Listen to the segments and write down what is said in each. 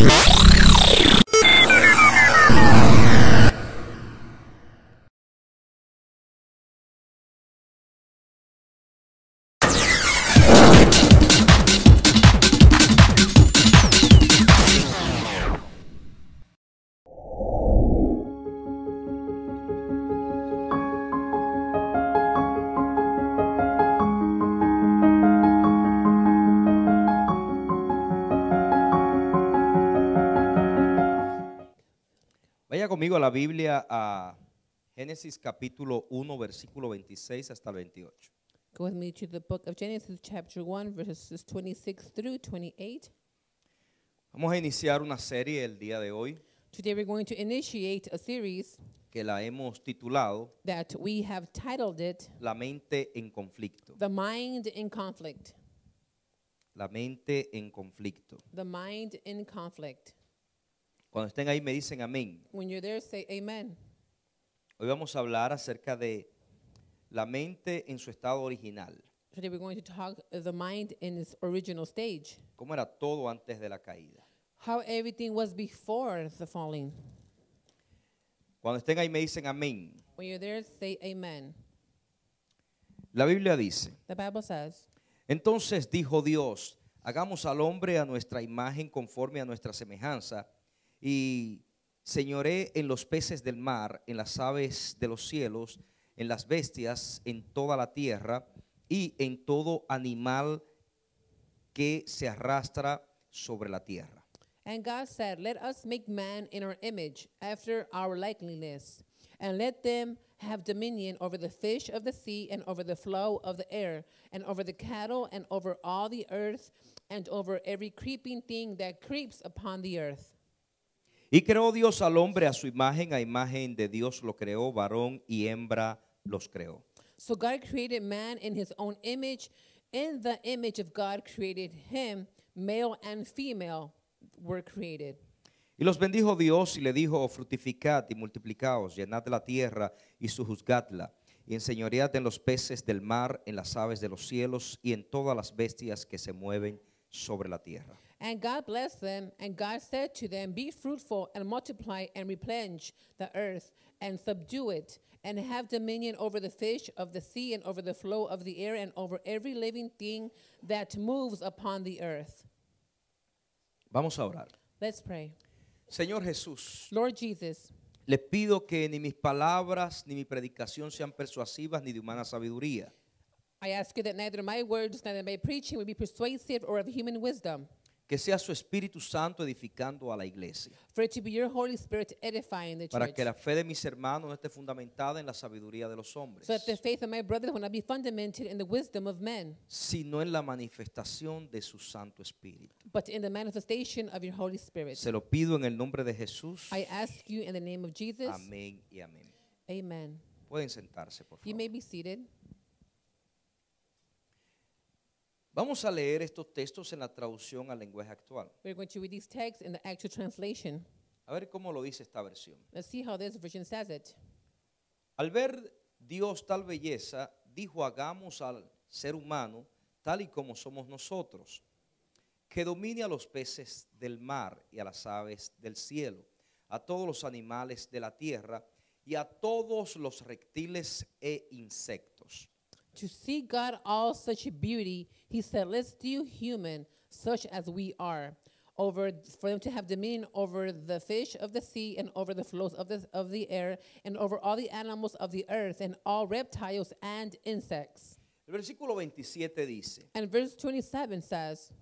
Yeah. Biblia a Génesis capítulo 1, versículo 26 hasta el 28. Go with me to the book of Genesis, chapter 1, verses 26 through 28. Vamos a iniciar una serie el día de hoy Today we're going to initiate a series que la hemos titulado that we have titled it La mente en conflicto. The Mind in Conflict. La mente en conflicto. The Mind in Conflict. Cuando estén ahí me dicen amén. When you're there, say amen. Hoy vamos a hablar acerca de la mente en su estado original. Today we're going to talk the mind in its original stage. Cómo era todo antes de la caída. How everything was before the falling. Cuando estén ahí me dicen amén. When you're there, say amen. La Biblia dice, The Bible says, Entonces dijo Dios, hagamos al hombre a nuestra imagen conforme a nuestra semejanza, y señoré en los peces del mar, en las aves de los cielos, en las bestias, en toda la tierra, y en todo animal que se arrastra sobre la tierra. And God said, Let us make man in our image, after our likeness, and let them have dominion over the fish of the sea, and over the flow of the air, and over the cattle, and over all the earth, and over every creeping thing that creeps upon the earth. Y creó Dios al hombre a su imagen, a imagen de Dios lo creó, varón y hembra los creó. So God created man in his own image. In the image of God created him, male and female were created. Y los bendijo Dios y le dijo, fructificad y multiplicaos, llenad la tierra y sojuzgadla, y enseñoread en los peces del mar, en las aves de los cielos y en todas las bestias que se mueven sobre la tierra. And God blessed them, and God said to them, Be fruitful and multiply and replenish the earth and subdue it, and have dominion over the fish of the sea and over the flow of the air and over every living thing that moves upon the earth. Vamos a orar. Let's pray. Señor Jesús, Lord Jesus, les pido que ni mis palabras ni mi predicación sean persuasivas ni de humana sabiduría, I ask you that neither my words, neither my preaching will be persuasive or of human wisdom, que sea su Espíritu Santo edificando a la iglesia, for it to be your Holy Spirit edifying the para church, que la fe de mis hermanos no esté fundamentada en la sabiduría de los hombres, so that the faith of my brothers will not be fundamented in the wisdom of men, sino en la manifestación de su Santo Espíritu. but in the manifestation of your Holy Spirit. Se lo pido en el nombre de Jesús. I ask you in the name of Jesus. Amén y amén. Amen. Pueden sentarse, por You favor. may be seated. Vamos a leer estos textos en la traducción al lenguaje actual. We're going to read these texts in the actual translation. A ver cómo lo dice esta versión. Let's see how this version says it. Al ver Dios tal belleza, dijo, hagamos al ser humano tal y como somos nosotros, que domine a los peces del mar y a las aves del cielo, a todos los animales de la tierra y a todos los reptiles e insectos. To see God all such beauty, he said, Let's do human such as we are, over for them to have dominion over the fish of the sea and over the flows of the of the air and over all the animals of the earth and all reptiles and insects. El versículo 27 dice, And verse 27 says,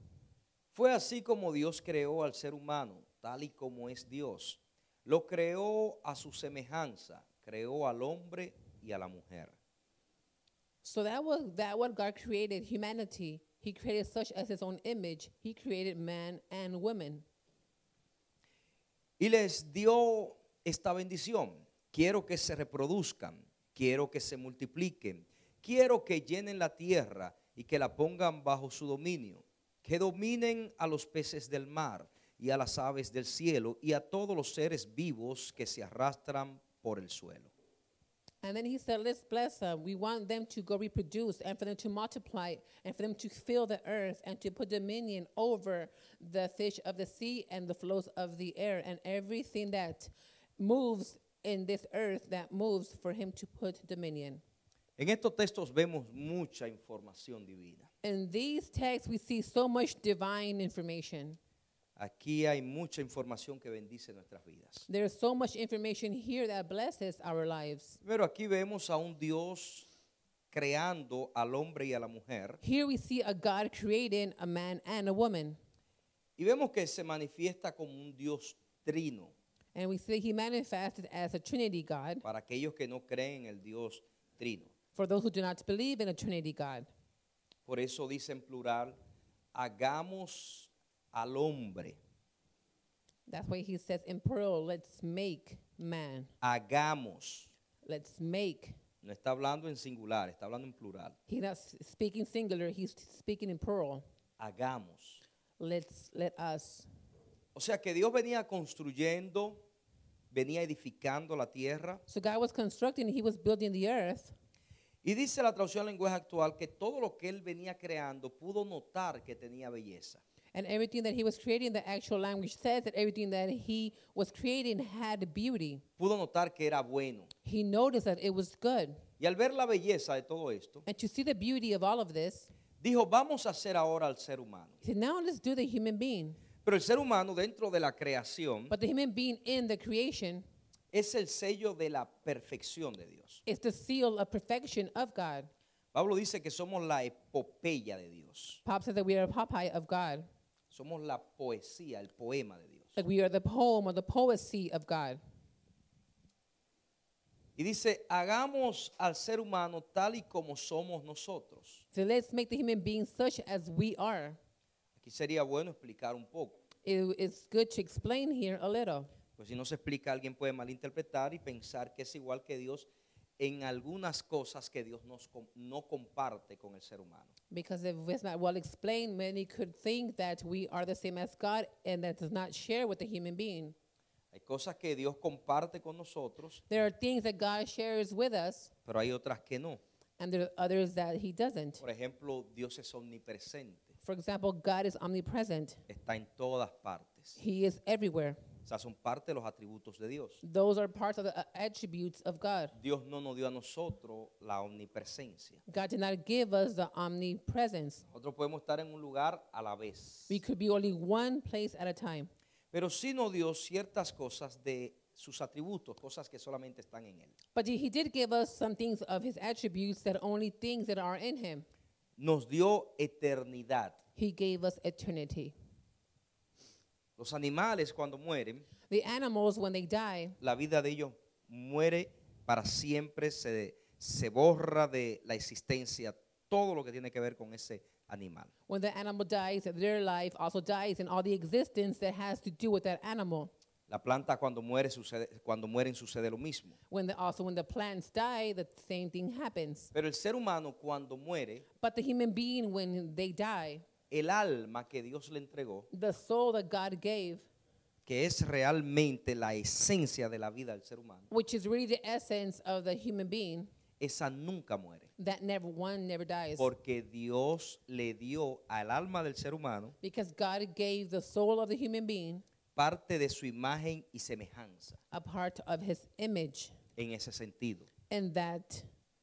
Fue así como Dios creó al ser humano, tal y como es Dios. Lo creó a su semejanza, creó al hombre y a la mujer. So that was that what God created humanity. He created such as his own image. He created man and woman. Y les dio esta bendición. Quiero que se reproduzcan, quiero que se multipliquen, quiero que llenen la tierra y que la pongan bajo su dominio, que dominen a los peces del mar y a las aves del cielo y a todos los seres vivos que se arrastran por el suelo. And then he said, Let's bless them. We want them to go reproduce and for them to multiply and for them to fill the earth and to put dominion over the fish of the sea and the flows of the air and everything that moves in this earth that moves for him to put dominion. En estos textos vemos mucha información divina. In these texts, we see so much divine information. Aquí hay mucha información que bendice nuestras vidas. There's so much information here that blesses our lives. Pero aquí vemos a un Dios creando al hombre y a la mujer Here we see a God creating a man and a woman. y vemos que se manifiesta como un Dios trino. And we see he manifested as a Trinity God Para aquellos que no creen en el Dios trino. for those who do not believe in a Trinity God. Por eso dice en plural, hagamos al hombre, That's why he says in plural, let's make man. hagamos. Let's make. No está hablando en singular, está hablando en plural. He's not speaking singular, he's speaking in plural. Hagamos. Let's let us. O sea que Dios venía construyendo, venía edificando la tierra. So God was constructing, he was building the earth. Y dice la traducción al lenguaje actual que todo lo que él venía creando pudo notar que tenía belleza. And everything that he was creating, the actual language says that everything that he was creating had beauty. Pudo notar que era bueno. He noticed that it was good. Y al ver la belleza de todo esto, And to see the beauty of all of this, dijo, vamos a hacer ahora al ser humano. he said, now let's do the human being. Pero el ser humano dentro de la creación But the human being in the creation es el sello de la perfección de Dios. is the seal of perfection of God. Pablo dice que somos la epopeya de Dios. Pop says that we are a Popeye of God. Somos la poesía, el poema de Dios. Like we are the poem or the poesy of God. Y dice, hagamos al ser humano tal y como somos nosotros. So let's make the human being such as we are. Aquí sería bueno explicar un poco. It- it's good to explain here a little. Pues si no se explica, alguien puede malinterpretar y pensar que es igual que Dios en algunas cosas que Dios nos no comparte con el ser humano. Because if it's not well explained, many could think that we are the same as God and that does not share with the human being. Hay cosas que Dios comparte con nosotros, There are things that God shares with us, pero hay otras que no. and there are others that He doesn't. Por ejemplo, Dios es omnipresente, For example, God is omnipresent, está en todas partes. He is everywhere. O sea, son parte de los atributos de Dios. Those are parts of the uh, attributes of God. Dios no nos dio a nosotros la omnipresencia. God did not give us the omnipresence. Nosotros podemos estar en un lugar a la vez, We could be only one place at a time. pero sí nos dio ciertas cosas de sus atributos, cosas que solamente están en Él. But he he did give us some things of his attributes that only things that are in him. Nos dio eternidad. He gave us eternity. Los animales cuando mueren, The animals, when they die, la vida de ellos muere para siempre, se, se borra de la existencia todo lo que tiene que ver con ese animal. when the animal dies, their life also dies, and all the existence that has to do with that animal. La planta cuando muere sucede, cuando mueren sucede lo mismo. When the, also when the plants die, the same thing happens. Pero el ser humano cuando muere, But the human being, when they die, el alma que Dios le entregó, the soul that God gave, que es realmente la esencia de la vida del ser humano, which is really the essence of the human being, esa nunca muere. that never one never dies. Porque Dios le dio al alma del ser humano Because God gave the soul of the human being parte de su imagen y semejanza a part of his image en ese sentido. in that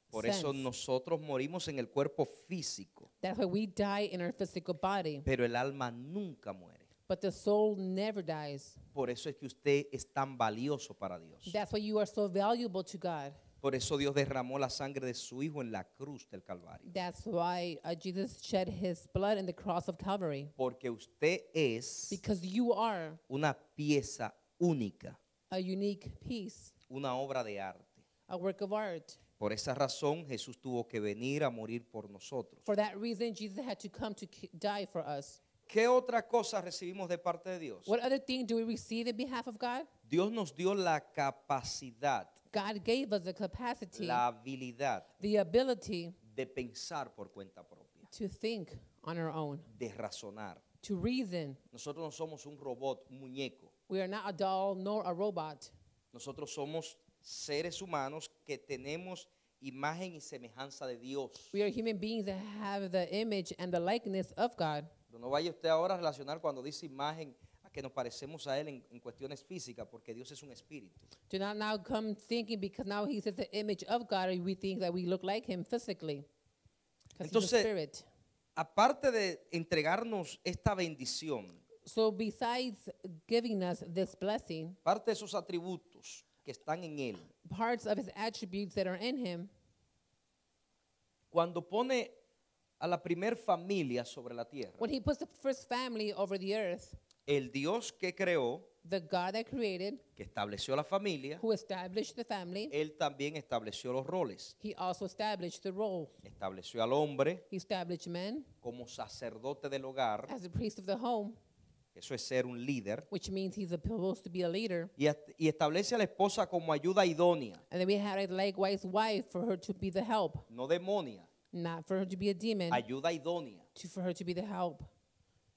Por eso nosotros morimos en el cuerpo físico, That's why we die in our physical body, pero el alma nunca muere. but the soul never dies. Por eso es que usted es tan valioso para Dios. That's why you are so valuable to God. Por eso Dios derramó la sangre de su Hijo en la cruz del Calvario. That's why uh, Jesus shed his blood in the cross of Calvary. Porque usted es Because you are una pieza única, a unique piece, una obra de arte. a work of art. Por esa razón Jesús tuvo que venir a morir por nosotros. For that reason, Jesus had to come to die for us. ¿Qué otra cosa recibimos de parte de Dios? What other thing do we receive in behalf of God? Dios nos dio la capacidad, God gave us the capacity, la habilidad the ability de pensar por cuenta propia, to think on our own, de razonar. to reason. Nosotros no somos un robot, un muñeco. We are not a doll nor a robot. Nosotros somos seres humanos que tenemos imagen y semejanza de Dios. We are human beings that have the image and the likeness of God. Pero no vaya usted ahora a relacionar cuando dice imagen a que nos parecemos a Él en, en cuestiones físicas, porque Dios es un espíritu. Do not now come thinking because now he says the image of God, we think that we look like him physically. Because he's a Entonces- spirit. Aparte de entregarnos esta bendición, So besides giving us this blessing, parte de esos atributos que están en Él, parts of his attributes that are in him, cuando pone a la primer familia sobre la tierra, when he puts the first family over the earth, el Dios que creó, the God that created, que estableció la familia, who established the family, Él también estableció los roles. he also established the role. Estableció al hombre He established como sacerdote del hogar, as the priest of the home, eso es ser un líder, which means he's supposed to be a leader. y, est- y establece a la esposa como ayuda idónea, And then we had a likewise wife for her to be the help, no demonia, not for her to be a demon, ayuda idónea. to, for her to be the help.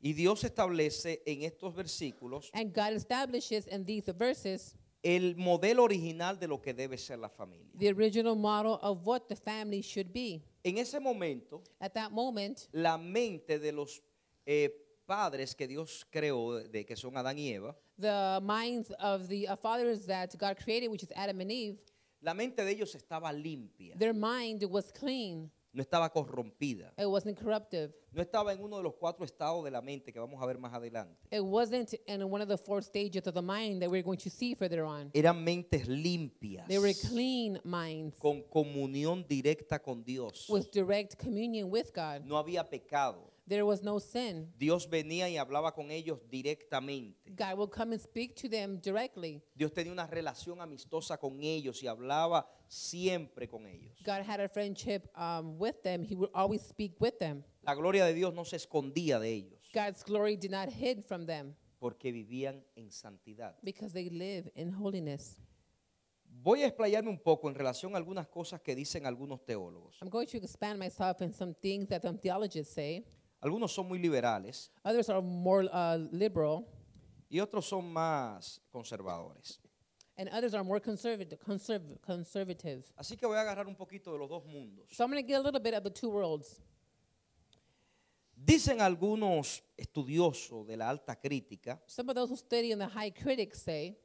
Y Dios establece en estos versículos And God establishes in these verses el modelo original de lo que debe ser la familia. the original model of what the family should be. En ese momento, At that moment, la mente de los eh, padres que Dios creó, de que son Adán y Eva, the minds of the uh, fathers that God created, which is Adam and Eve, la mente de ellos estaba limpia, their mind was clean. no estaba corrompida, It wasn't corruptive. no estaba en uno de los cuatro estados de la mente que vamos a ver más adelante. It wasn't in one of the four stages of the mind that we're going to see further on. Eran mentes limpias, They were clean minds con comunión directa con Dios. with direct communion with God. No había pecado. There was no sin. Dios venía y hablaba con ellos directamente. God will come and speak to them directly. Dios tenía una relación amistosa con ellos y hablaba siempre con ellos. God had a friendship um, with them. He would always speak with them. La gloria de Dios no se escondía de ellos God's glory did not hid from them porque vivían en santidad. because they live in holiness. Voy a explayarme un poco en relación a algunas cosas que dicen algunos teólogos. I'm going to expand myself in some things that some theologians say. Algunos son muy liberales Others are more uh, liberal, y otros son más conservadores. and others are more conservative. Conserv- conservative. Así que voy a agarrar un poquito de los dos mundos. So I'm going to get a little bit of the two worlds. Dicen algunos estudiosos de la alta crítica Some of those who study and the high critics say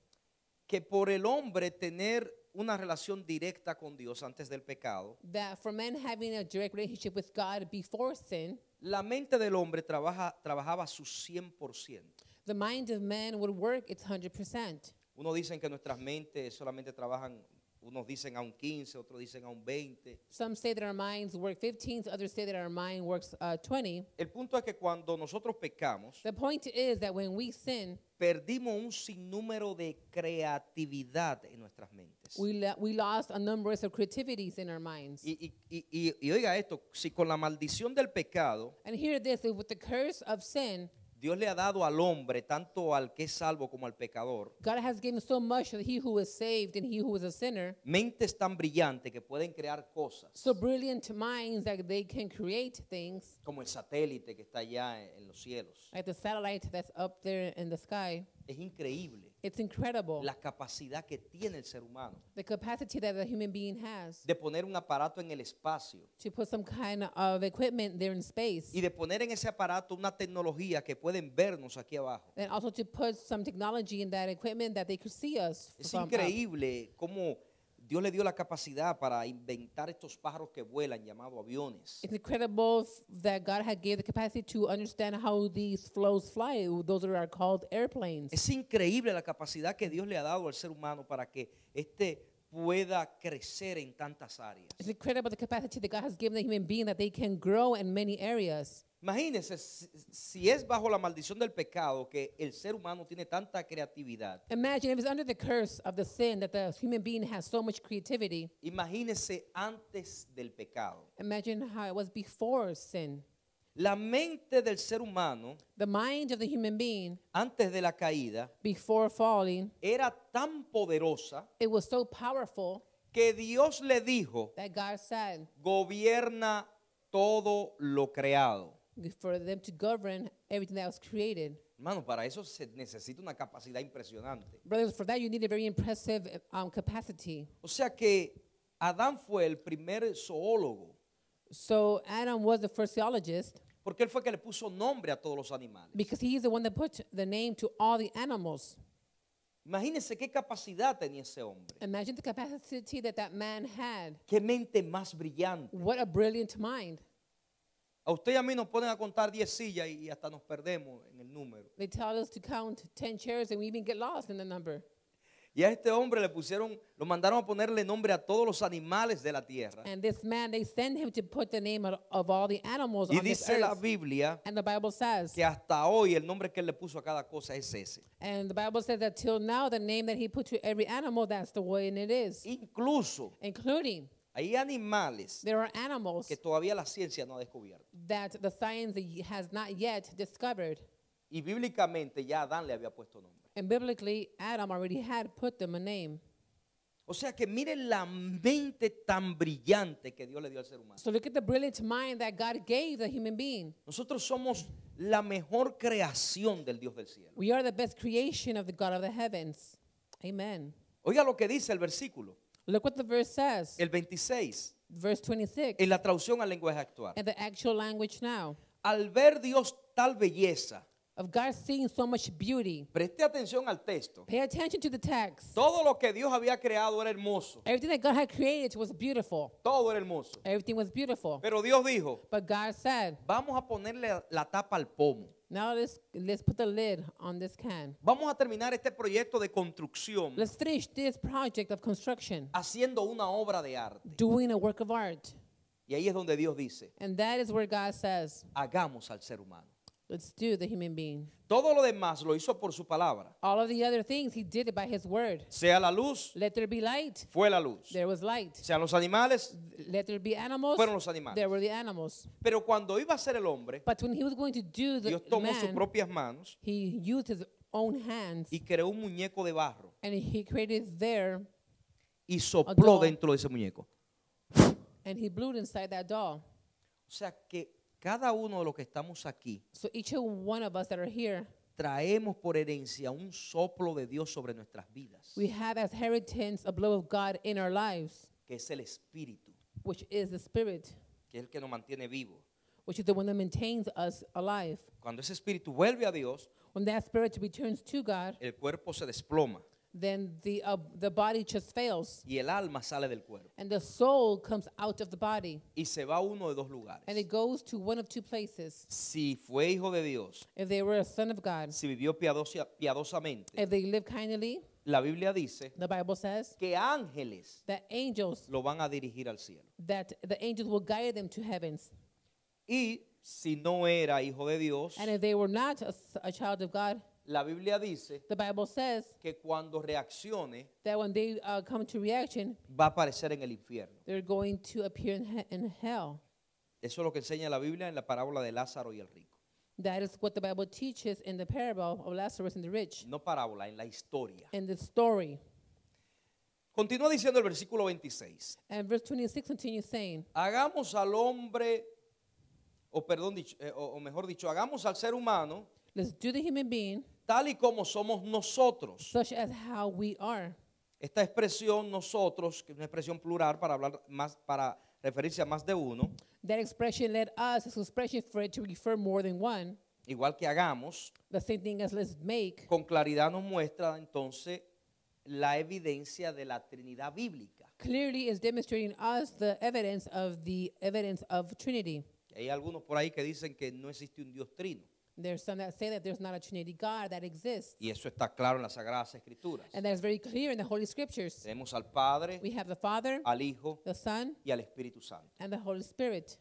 que por el hombre tener una relación directa con Dios antes del pecado, that for men having a direct relationship with God before sin, la mente del hombre trabaja, trabajaba su 100%. the mind of man would work its 100%. Unos dicen que nuestras mentes solamente trabajan, unos dicen a un 15, otros dicen a un 20. Some say that our minds work 15, others say that our mind works uh, 20. El punto es que cuando nosotros pecamos, The point is that when we sin, perdimos un sinnúmero de creatividad en nuestras mentes. we, lo- we lost a number of creativities in our minds. Y, y- y- y- y oiga esto, si con la maldición del pecado, And hear this if with the curse of sin, Dios le ha dado al hombre, tanto al que es salvo como al pecador, God has given so much that he who is saved and he who is a sinner, mentes tan brillantes que pueden crear cosas, so brilliant minds that they can create things, como el satélite que está allá en los cielos. like the satellite that's up there in the sky. Es increíble It's incredible la capacidad que tiene el ser humano the capacity that a human being has de poner un aparato en el espacio to put some kind of equipment there in space. y de poner en ese aparato una tecnología que pueden vernos aquí abajo. And also to put some technology in that equipment that they could see us Es from up. increíble cómo Dios le dio la capacidad para inventar estos pájaros que vuelan llamados aviones. It's incredible that God had gave the capacity to understand how these flows fly. Those are called airplanes. Es increíble la capacidad que Dios le ha dado al ser humano para que éste pueda crecer en tantas áreas. It's incredible the capacity that God has given the human being that they can grow in many areas. Imagínense si, es bajo la maldición del pecado que el ser humano tiene tanta creatividad. Imagine if it's under the curse of the sin that the human being has so much creativity. Imagínense antes del pecado. Imagine how it was before sin. La mente del ser humano The mind of the human being antes de la caída before falling, era tan poderosa it was so powerful que Dios le dijo, that God said gobierna todo lo creado. For them to govern everything that was created. Hermano, para eso se necesita una capacidad impresionante. Brothers, for that you need a very impressive um, capacity. O sea que Adán fue el primer zoólogo, So Adam was the first zoologist. porque él fue que le puso nombre a todos los animales. because he is the one that put the name to all the animals. Imagínense qué capacidad tenía ese hombre. Imagine the capacity that that man had. Qué mente más brillante. What a brilliant mind. A usted y a mí nos ponen a contar 10 sillas y hasta nos perdemos en el número. They tell us to count 10 chairs and we even get lost in the number. Y a este hombre le pusieron, lo mandaron a ponerle nombre a todos los animales de la tierra. And this man, they send him to put the name of, of all the animals Y on this dice la earth. Biblia And the Bible says, que hasta hoy el nombre que él le puso a cada cosa es ese. and the Bible says that till now, the name that he put to every animal, that's the way it is. Incluso Including, hay animales there are animals que todavía la ciencia no ha descubierto. that the science has not yet discovered. Y bíblicamente ya Adán le había puesto nombre. And biblically, Adam already had put them a name. O sea que miren la mente tan brillante que Dios le dio al ser humano. So look at the brilliant mind that God gave the human being. Nosotros somos la mejor creación del Dios del cielo. We are the best creation of the God of the heavens. Amen. Oiga lo que dice el versículo, Look what the verse says. el 26, Verse 26. en la traducción al lenguaje actual. And the actual language now. Al ver Dios tal belleza, Of God seeing so much beauty. preste atención al texto. Pay attention to the text. Todo lo que Dios había creado era hermoso. Everything that God had created was beautiful. Todo era hermoso. Everything was beautiful. Pero Dios dijo, But God said, vamos a ponerle la tapa al pomo. Now let's, let's put the lid on this can. Vamos a terminar este proyecto de construcción Let's finish this project of construction, haciendo una obra de arte. doing a work of art. Y ahí es donde Dios dice, And that is where God says, hagamos al ser humano. Let's do the human being. Todo lo demás lo hizo por su palabra. All of the other things, he did it by his word. Sea la luz, Let there be light. fue la luz. There was light. Sean los animales, Let there be animals. fueron los animales. There were the animals. Pero cuando iba a ser el hombre, But when he was going to do the Dios tomó sus man, propias manos he used his own hands y creó un muñeco de barro and he created there y sopló dentro de ese muñeco. and he blew inside that doll. O sea que cada uno de los que estamos aquí So each one of us that are here, traemos por herencia un soplo de Dios sobre nuestras vidas, we have as inheritance a blow of God in our lives, que es el Espíritu, which is the Spirit, que es el que nos mantiene vivos. which is the one that maintains us alive. Cuando ese Espíritu vuelve a Dios, When that spirit returns to God, el cuerpo se desploma then the, uh, the body just fails. y el alma sale del cuerpo And the soul comes out of the body. y se va a uno de dos lugares. And it goes to one of two places. Si fue hijo de Dios, If they were a son of God, si vivió piadosa- piadosamente, if they live kindly, la Biblia dice the Bible says que ángeles that angels, lo van a dirigir al cielo. that the angels will guide them to heavens. Y si no era hijo de Dios, And if they were not a child of God, la Biblia dice the Bible says que cuando reaccione that when they uh, come to reaction, va a aparecer en el infierno. they're going to appear in, he- in hell. Eso es lo que enseña la Biblia en la parábola de Lázaro y el rico. That is what the Bible teaches in the parable of Lazarus and the rich, No parábola, en la historia. in the story. Continúa diciendo el versículo 26. And verse 26 continues saying, Hagamos al hombre, o perdón, dicho, eh, o, o mejor dicho, hagamos al ser humano Let's do the human being tal y como somos nosotros. such as how we are. Esta expresión nosotros, que es una expresión plural para hablar más, para referirse a más de uno, That expression led us, an expression for it to refer more than one. igual que hagamos, The same thing as let's make. con claridad nos muestra entonces la evidencia de la Trinidad bíblica. Clearly is demonstrating us the evidence of the evidence of Trinity. Hay algunos por ahí que dicen que no existe un Dios trino. There's some that say that there's not a Trinity God that exists. Y eso está claro en las Sagradas Escrituras. And that is very clear in the Holy Scriptures. Tenemos al Padre, We have the Father, al Hijo the Son, y al Espíritu Santo. and the Holy Spirit.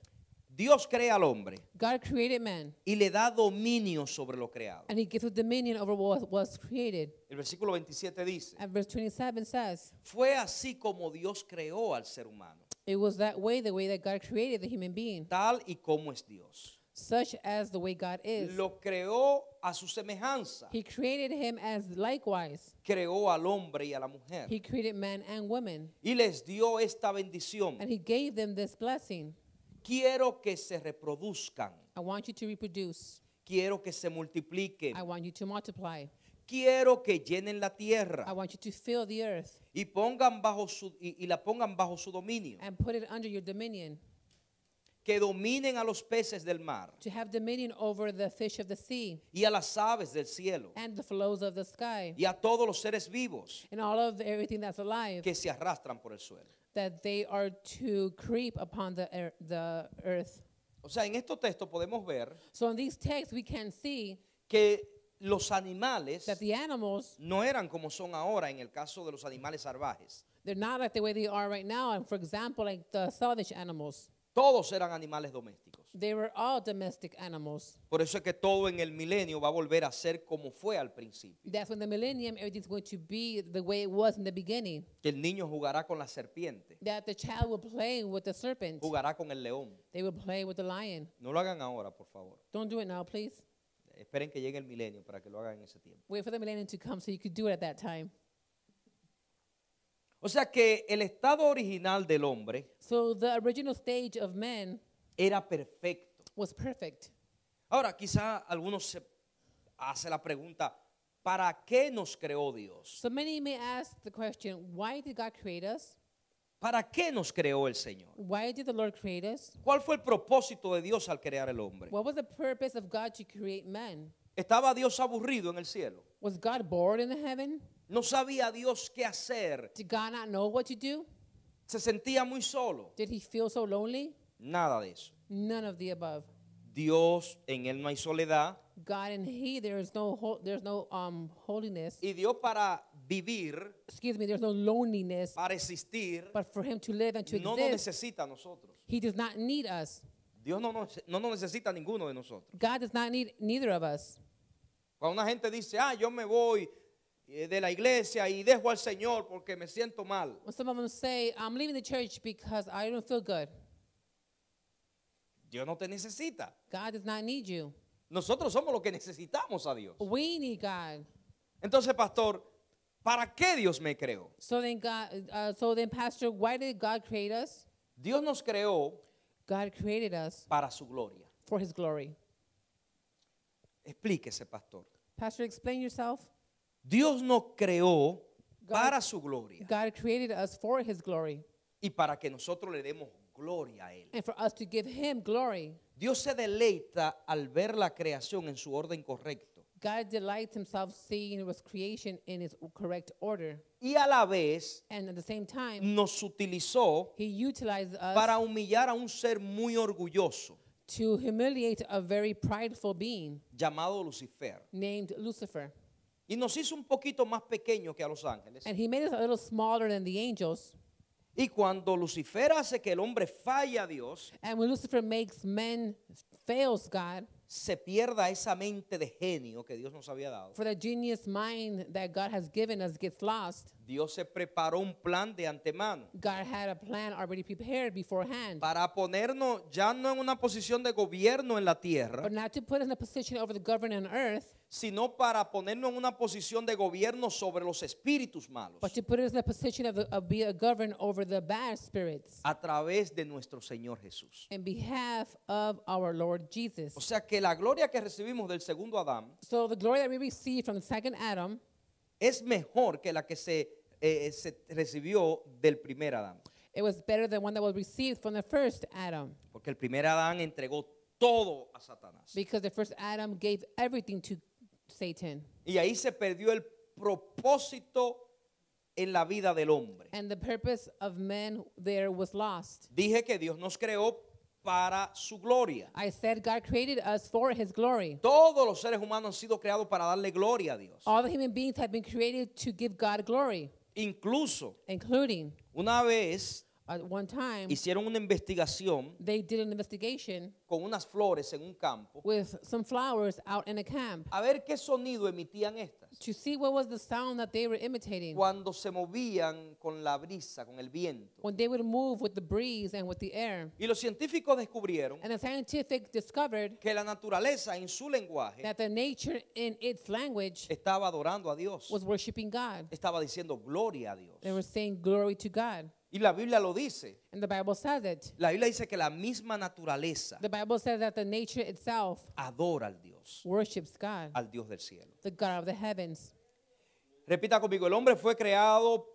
Dios crea al hombre God created man, y le da dominio sobre lo creado. and he gives dominion over what was created. El versículo 27 dice, And verse 27 says, fue así como Dios creó al ser humano, It was that way, the way that God created the human being, tal y como es Dios. Such as the way God is. Lo creó a su semejanza. He created him as likewise. Creó al hombre y a la mujer. He created man and woman. Y les dio esta bendición. And he gave them this blessing. quiero que se reproduzcan, I want you to reproduce. quiero que se multipliquen, I want you to multiply. quiero que llenen la I want you to fill the earth y pongan bajo su y, y la pongan bajo su dominio, and put it under your dominion. Que dominen a los peces del mar To have dominion over the fish of the sea y a las aves del cielo and the flows of the sky y a todos los seres vivos and all of everything that's alive. que se arrastran por el suelo. that they are to creep upon the, ear- the earth. O sea, en estos textos podemos ver So in these texts, we can see que los animales that the animals, no eran como son ahora en el caso de los animales salvajes. they're not like the way they are right now. And for example, like the salvage animals, Todos eran animales domésticos. they were all domestic animals. Por eso es que todo en el milenio va a volver a ser como fue al principio. That's when the millennium, everything's going to be the way it was in the beginning. Que el niño jugará con la serpiente, That the child will play with the serpent, jugará con el león. they will play with the lion. No lo hagan ahora, por favor. Don't do it now, please. Esperen que llegue el milenio para que lo hagan en ese tiempo. Wait for the millennium to come so you could do it at that time. O sea que el estado original del hombre So the original stage of man era perfecto. was perfect. Ahora, quizá algunos se hace la pregunta, ¿para qué nos creó Dios? So many may ask the question, why did God create us? ¿Para qué nos creó el Señor? Why did the Lord create us? ¿Cuál fue el propósito de Dios al crear el hombre? What was the purpose of God to create man? ¿Estaba Dios aburrido en el cielo? Was God bored in the heaven? ¿No sabía Dios qué hacer? Did God not know what to do? ¿Se sentía muy solo? Did he feel so lonely? Nada de eso. None of the above. Dios, en Él no hay soledad. God and he, there is no there's no um holiness. Y Dios para vivir, Excuse me, there's no loneliness. para existir, But for him to live and to no nos exist, necesita a nosotros. he does not need us. Dios no nos, no nos necesita a ninguno de nosotros. God does not need neither of us. Cuando una gente dice, ah, yo me voy de la iglesia y dejo al Señor porque me siento mal. Some of them say, I'm leaving the church because I don't feel good. Dios no te necesita. God does not need you. Nosotros somos los que necesitamos a Dios. We need God. Entonces, pastor, ¿para qué Dios me creó? So then, God. Uh, so then, Pastor, why did God create us? Dios nos creó God created us para su gloria. for His glory. Explíquese, pastor. Pastor, explain yourself. Dios nos creó God- para su gloria God created us for His glory y para que nosotros le demos gloria a Él. and for us to give Him glory. Dios se deleita al ver la creación en su orden correcto God delights Himself seeing His creation in its correct order, y a la vez and at the same time, nos utilizó He utilized us para humillar a un ser muy orgulloso to humiliate a very prideful being llamado Lucifer. named Lucifer. Y nos hizo un poquito más pequeño que a los ángeles. And He made us a little smaller than the angels. Y cuando Lucifer hace que el hombre falle a Dios, And when Lucifer makes men fails God, se pierda esa mente de genio que Dios nos había dado. for the genius mind that God has given us gets lost, Dios se preparó un plan de antemano God had a plan already prepared beforehand. para ponernos ya no en una posición de gobierno en la tierra, But not to put us in a position over the government on earth, sino para ponernos en una posición de gobierno sobre los espíritus malos but to put us in a position of, of be a govern over the bad spirits a través de nuestro Señor Jesús. in behalf of our Lord Jesus. O sea que la gloria que recibimos del segundo Adán So the glory that we from the second Adam es mejor que la que se, eh, se recibió del primer Adán. it was better than one that was received from the first Adam Porque el primer Adán entregó todo a Satanás. because the first Adam gave everything to Satan. Y ahí se perdió el propósito en la vida del hombre. And the purpose of men there was lost. Dije que Dios nos creó para su gloria. I said God created us for his glory. Todos los seres humanos han sido creados para darle gloria a Dios. All the human beings have been created to give God glory, Incluso including una vez at one time hicieron una investigación they did an investigation con unas flores en un campo with some flowers out in a camp a ver qué sonido emitían estas to see what was the sound that they were imitating cuando se movían con la brisa, con el viento. when they would move with the breeze and with the air. Y los científicos descubrieron And the scientific discovered que la naturaleza en su lenguaje that the nature in its language estaba adorando a Dios. was worshiping God. Estaba diciendo gloria a Dios. They were saying glory to God. Y la Biblia lo dice. And the Bible says it. La Biblia dice que la misma naturaleza The Bible says that the nature itself adora al Dios, worships God, al Dios del cielo. the God of the heavens. Repita conmigo, el hombre fue creado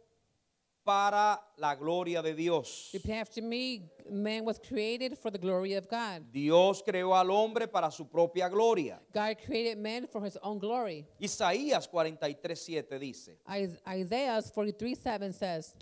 para la gloria de Dios. Repeat after me. Man was created for the glory of God. Dios creó al hombre para su propia gloria. God created man for his own glory. Isaías 43:7 dice, Is- Isaiah 43 7 says,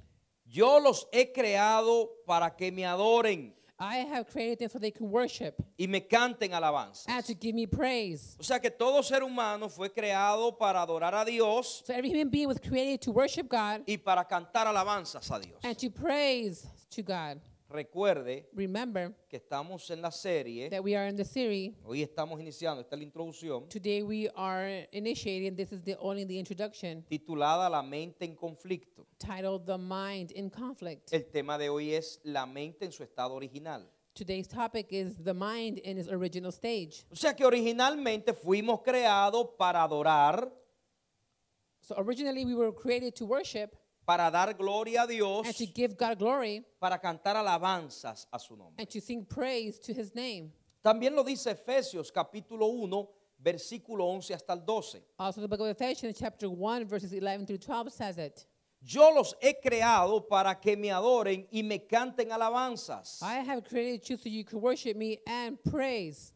yo los he creado para que me adoren I have created them so they can worship y me canten alabanzas. and to give me praise. O sea que todo ser humano fue creado para adorar a Dios So every human being was created to worship God y para cantar alabanzas a Dios. and to praise to God. Recuerde Remember que estamos en la serie, that we are in the series. hoy estamos iniciando, esta es la introducción, Today we are initiating, this is the only the introduction, titulada La mente en conflicto. titled The Mind in Conflict. El tema de hoy es la mente en su estado original. Today's topic is the mind in its original stage. O sea que originalmente fuimos creados para adorar, So originally we were created to worship para dar gloria a Dios, and to give God glory para cantar alabanzas a su nombre. and to sing praise to his name. También lo dice Efesios capítulo 1, versículo 11 hasta el 12. Also the book of Ephesians chapter 1 verses 11 through 12 says it. Yo los he creado para que me adoren y me canten alabanzas. I have created you so you can worship me and praise.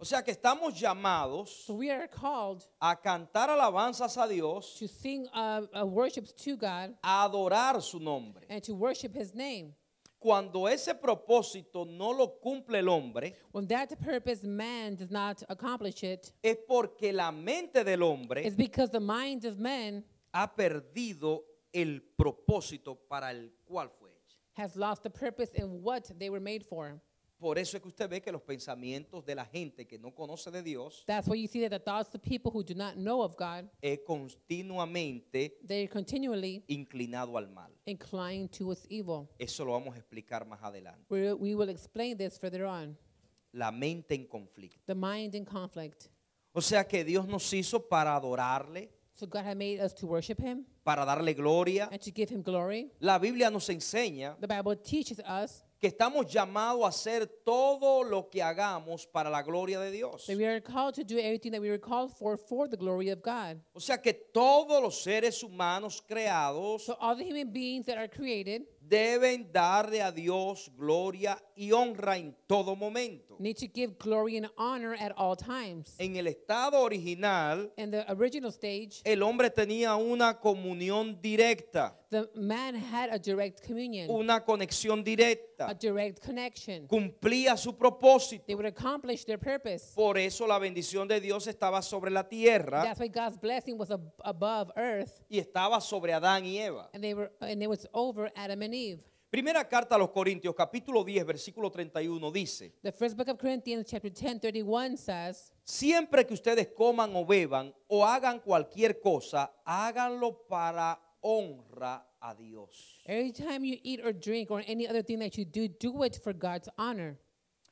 O sea que estamos llamados So we are called a cantar alabanzas a Dios, to sing uh, uh, worships to God a adorar su nombre. and to worship his name. Cuando ese propósito no lo cumple el hombre, When that purpose man does not accomplish it, es porque la mente del hombre it's because the mind of man ha perdido el propósito para el cual fue hecho. has lost the purpose in what they were made for. Por eso es que usted ve que los pensamientos de la gente que no conoce de Dios That's why you see that the thoughts of people who do not know of God, es continuamente they're continually inclinado al mal. inclined towards evil. Eso lo vamos a explicar más adelante. We, we will explain this further on. La mente en conflicto. The mind in conflict. O sea que Dios nos hizo para adorarle, So God had made us to worship him para darle gloria. and to give him glory. La Biblia nos enseña The Bible teaches us que estamos llamados a hacer todo lo que hagamos para la gloria de Dios. that we are called to do everything that we were called for for the glory of God. O sea que todos los seres humanos creados So all the human beings that are created deben darle a Dios gloria y honra en todo momento. Need to give glory and honor at all times. En el estado original, In the original stage, el hombre tenía una comunión directa, the man had a direct communion, una conexión a directa. direct connection. Cumplía su propósito. They would accomplish their purpose. Por eso la bendición de Dios estaba sobre la tierra That's why God's blessing was ab- above earth, y estaba sobre Adán y Eva. and they were and it was over Adam and Eve. Primera carta a los Corintios, capítulo 10, versículo 31 dice, The first book of Corinthians, chapter 10, 31 says, siempre que ustedes coman o beban o hagan cualquier cosa, háganlo para honra a Dios. Every time you eat or drink or any other thing that you do, do it for God's honor.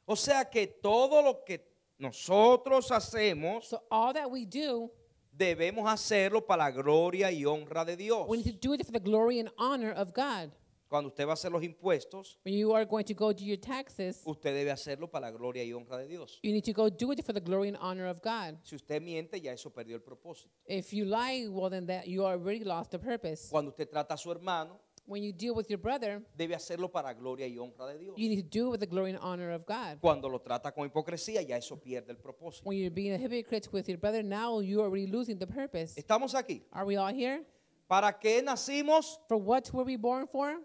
O sea que todo lo que nosotros hacemos So all that we do, debemos hacerlo para la gloria y honra de Dios. we need to do it for the glory and honor of God. Cuando usted va a hacer los impuestos, When you are going to go do your taxes, usted debe hacerlo para la gloria y honra de Dios. you need to go do it for the glory and honor of God. Si usted miente, ya eso perdió el propósito. If you lie, well then that you already lost the purpose. Cuando usted trata a su hermano, When you deal with your brother, debe hacerlo para gloria y honra de Dios. you need to do it with the glory and honor of God. Cuando lo trata con hipocresía, ya eso pierde el propósito. When you're being a hypocrite with your brother, now you are already losing the purpose. ¿Estamos aquí? Are we all here? ¿Para qué nacimos? For what were we born for?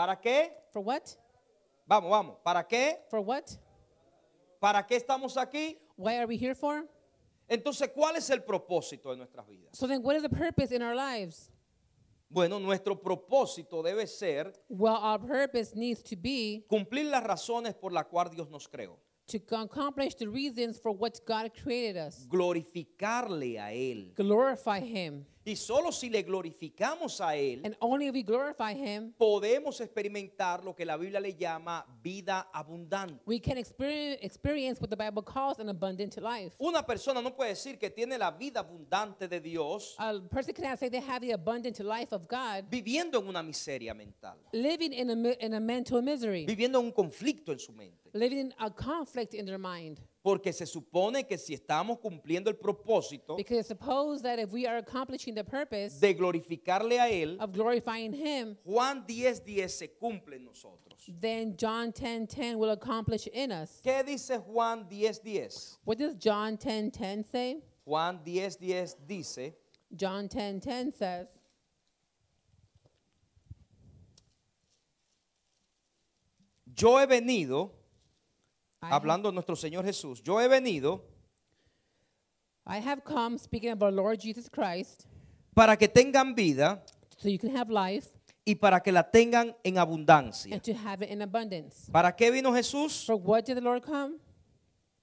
¿Para qué? For what? Vamos, vamos. ¿Para qué? For what? ¿Para qué estamos aquí? Why are we here for? Entonces, ¿cuál es el propósito de nuestras vidas? So then, what is the purpose in our lives? Bueno, nuestro propósito debe ser Well, our purpose needs to be cumplir las razones por las cuales Dios nos creó. to accomplish the reasons for what God created us, Glorificarle a Él. glorify Him. Y Y solo si le glorificamos a Él, And only if we glorify Him, podemos experimentar lo que la Biblia le llama vida abundante. we can experience, experience what the Bible calls an abundant life. Una persona no puede decir que tiene la vida abundante de Dios A person cannot say they have the abundant life of God viviendo en una miseria mental, living in a, mi- in a mental misery, viviendo en un conflicto en su mente. Living in a conflict in their mind. Porque se supone que si estamos cumpliendo el propósito Because suppose that if we are accomplishing the purpose de glorificarle a Él, of glorifying Him, Juan 10:10 se cumple en nosotros. then John 10 10 will accomplish in us. ¿Qué dice Juan 10:10? What does John 10 10 say? Juan 10:10 dice, John 10 10 says, yo he venido, hablando de nuestro Señor Jesús, yo he venido I have come, speaking of our Lord Jesus Christ, para que tengan vida so you can have life y para que la tengan en abundancia. and to have it in abundance. ¿Para qué vino Jesús? For what did the Lord come?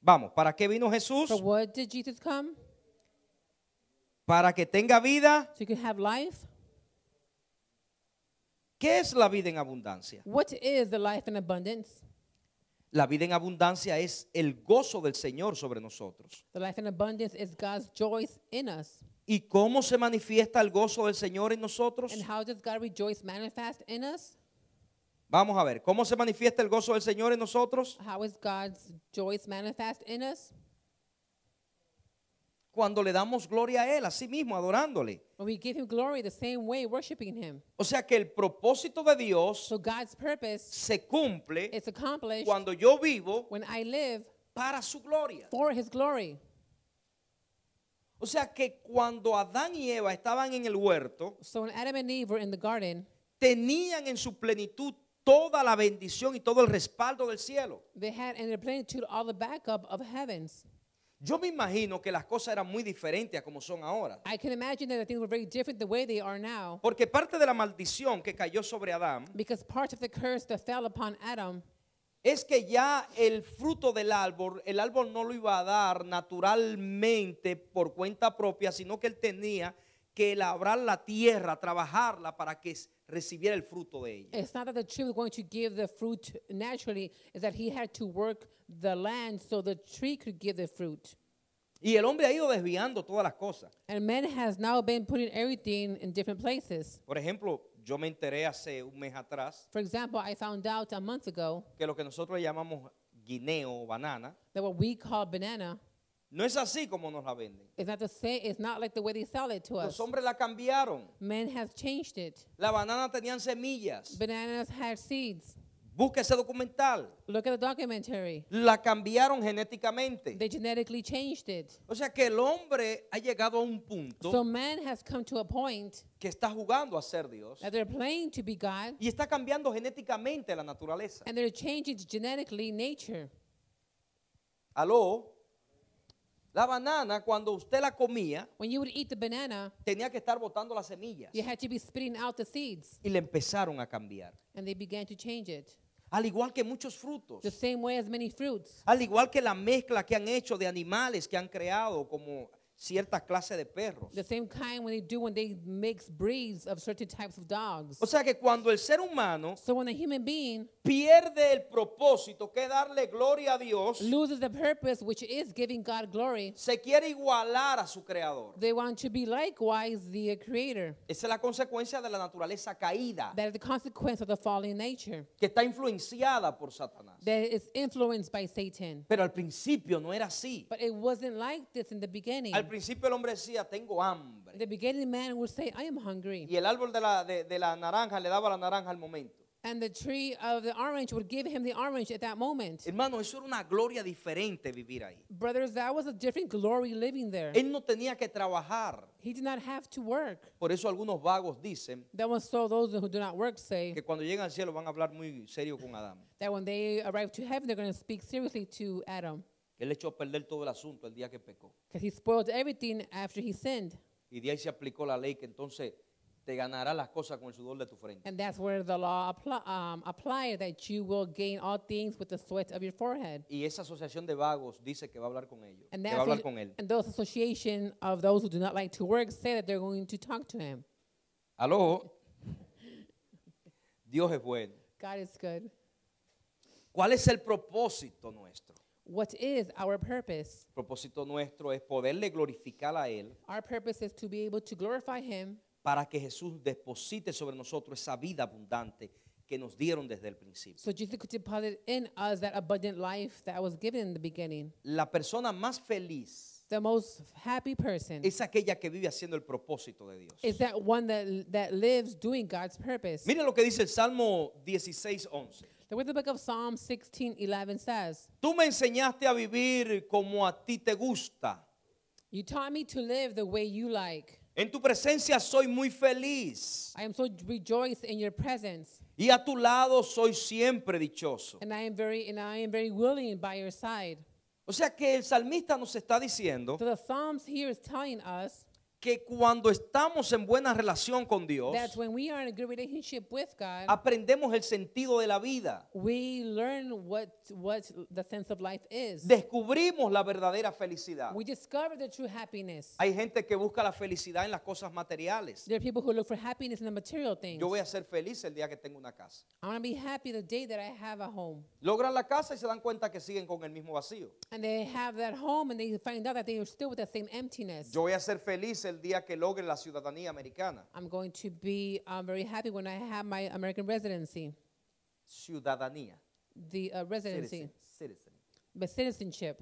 Vamos, ¿para qué vino Jesús? For what did Jesus come? Para que tenga vida. So you can have life. ¿Qué es la vida en abundancia? What is the life in abundance? La vida en abundancia es el gozo del Señor sobre nosotros. The life in abundance is God's joy in us. ¿Y cómo se manifiesta el gozo del Señor en nosotros? And how does God rejoice manifest in us? Vamos a ver, ¿cómo se manifiesta el gozo del Señor en nosotros? How is God's joy manifest in us? Cuando le damos gloria a Él, así mismo, adorándole. When we give him glory the same way, worshiping him. O sea que el propósito de Dios So God's purpose se cumple is accomplished cuando yo vivo when I live para su gloria. for his glory. O sea que cuando Adán y Eva estaban en el huerto, So when Adam and Eve were in the garden, tenían en su plenitud toda la bendición y todo el respaldo del cielo. they had in their plenitude all the backup of heavens. Yo me imagino que las cosas eran muy diferentes a como son ahora. I can imagine that things were very different the way they are now. Porque parte de la maldición que cayó sobre Adán Because part of the curse that fell upon Adam es que ya el fruto del árbol, el árbol no lo iba a dar naturalmente por cuenta propia, sino que él tenía que labrar la tierra, trabajarla para que recibiera el fruto de ella. It's not that the tree was going to give the fruit naturally, it's that he had to work the land so the tree could give the fruit. Y el hombre ha ido desviando todas las cosas. And man has now been putting everything in different places. Por ejemplo, yo me enteré hace un mes atrás For example, I found out a month ago que lo que nosotros llamamos guineo o banana that what we call banana no es así como nos la venden. is not the same, it's not like the way they sell it to Los us. hombres la cambiaron. Man has changed it. La banana tenían semillas. Bananas had seeds. Busca ese documental. Look at the documentary. La cambiaron genéticamente. They genetically changed it. O sea que el hombre ha llegado a un punto So man has come to a point que está jugando a ser Dios that they're playing to be God y está cambiando genéticamente la naturaleza. and they're changing genetically nature. Aló. La banana, cuando usted la comía, When you would eat the banana, tenía que estar botando las semillas. you had to be spitting out the seeds Y le empezaron a cambiar. and they began to change it. Al igual que muchos frutos. The same way as many fruits. Al igual que la mezcla que han hecho de animales que han creado como cierta clase de perros. The same kind when they do when they mix breeds of certain types of dogs. O sea que cuando el ser humano So when a human being pierde el propósito que es darle gloria a Dios, loses the purpose, which is giving God glory, se quiere igualar a su creador. they want to be likewise the creator. Esa es la consecuencia de la naturaleza caída, That is the consequence of the fallen nature que está influenciada por Satanás. that is influenced by Satan. Pero al principio no era así. But it wasn't like this in the beginning. Al principio el hombre decía, tengo hambre. the beginning, man would say, I am hungry. Y el árbol de la, de, de la naranja le daba la naranja al momento. And the tree of the orange would give him the orange at that moment. Hermano, eso era una gloria diferente vivir ahí. Brothers, that was a different glory living there. Él no tenía que trabajar. He did not have to work. Por eso algunos vagos dicen That was so those who do not work say que cuando llegan al cielo van a hablar muy serio con Adán. that when they arrive to heaven, they're going to speak seriously to Adam Él echó a perder todo el asunto el día que pecó. because he spoiled everything after he sinned. Y de ahí se aplicó la ley que entonces te ganarás las cosas con el sudor de tu frente. And that's where the law apply, um, apply that you will gain all things with the sweat of your forehead. Y esa asociación de vagos dice que va a hablar con ellos, And, que va a hablar con él. and those association of those who do not like to work say that they're going to talk to him. Aló. Dios es bueno. God is good. ¿Cuál es el propósito nuestro? What is our purpose? El propósito nuestro es poderle glorificar a Él Our purpose is to be able to glorify him para que Jesús deposite sobre nosotros esa vida abundante que nos dieron desde el principio. so Jesus could deposit in us that abundant life that was given in the beginning. La persona más feliz The most happy person es aquella que vive haciendo el propósito de Dios. is that one that, that lives doing God's purpose. Mire lo que dice el Salmo 16:11. The way the book of Psalm 16 11 says, Tú me enseñaste a vivir como a ti te gusta. You taught me to live the way you like. En tu presencia soy muy feliz I am so rejoiced in your presence, y a tu lado soy siempre dichoso. and I am very and I am very willing by your side. O sea que el salmista nos está diciendo So the Psalms here is telling us que cuando estamos en buena relación con Dios, that when we are in a good relationship with God, aprendemos el sentido de la vida. we learn what what the sense of life is. Descubrimos la verdadera felicidad. We discover the true happiness. Hay gente que busca la felicidad en las cosas materiales. There are people who look for happiness in the material things. Yo voy a ser feliz el día que tenga una casa. I want to be happy the day that I have a home. Logran la casa y se dan cuenta que siguen con el mismo vacío. And they have that home and they find out that they are still with the same emptiness. Yo voy a ser feliz el día que logre la ciudadanía americana. I'm going to be um, very happy when I have my American residency, Ciudadanía. the uh, residency, Citizen- citizen. the citizenship.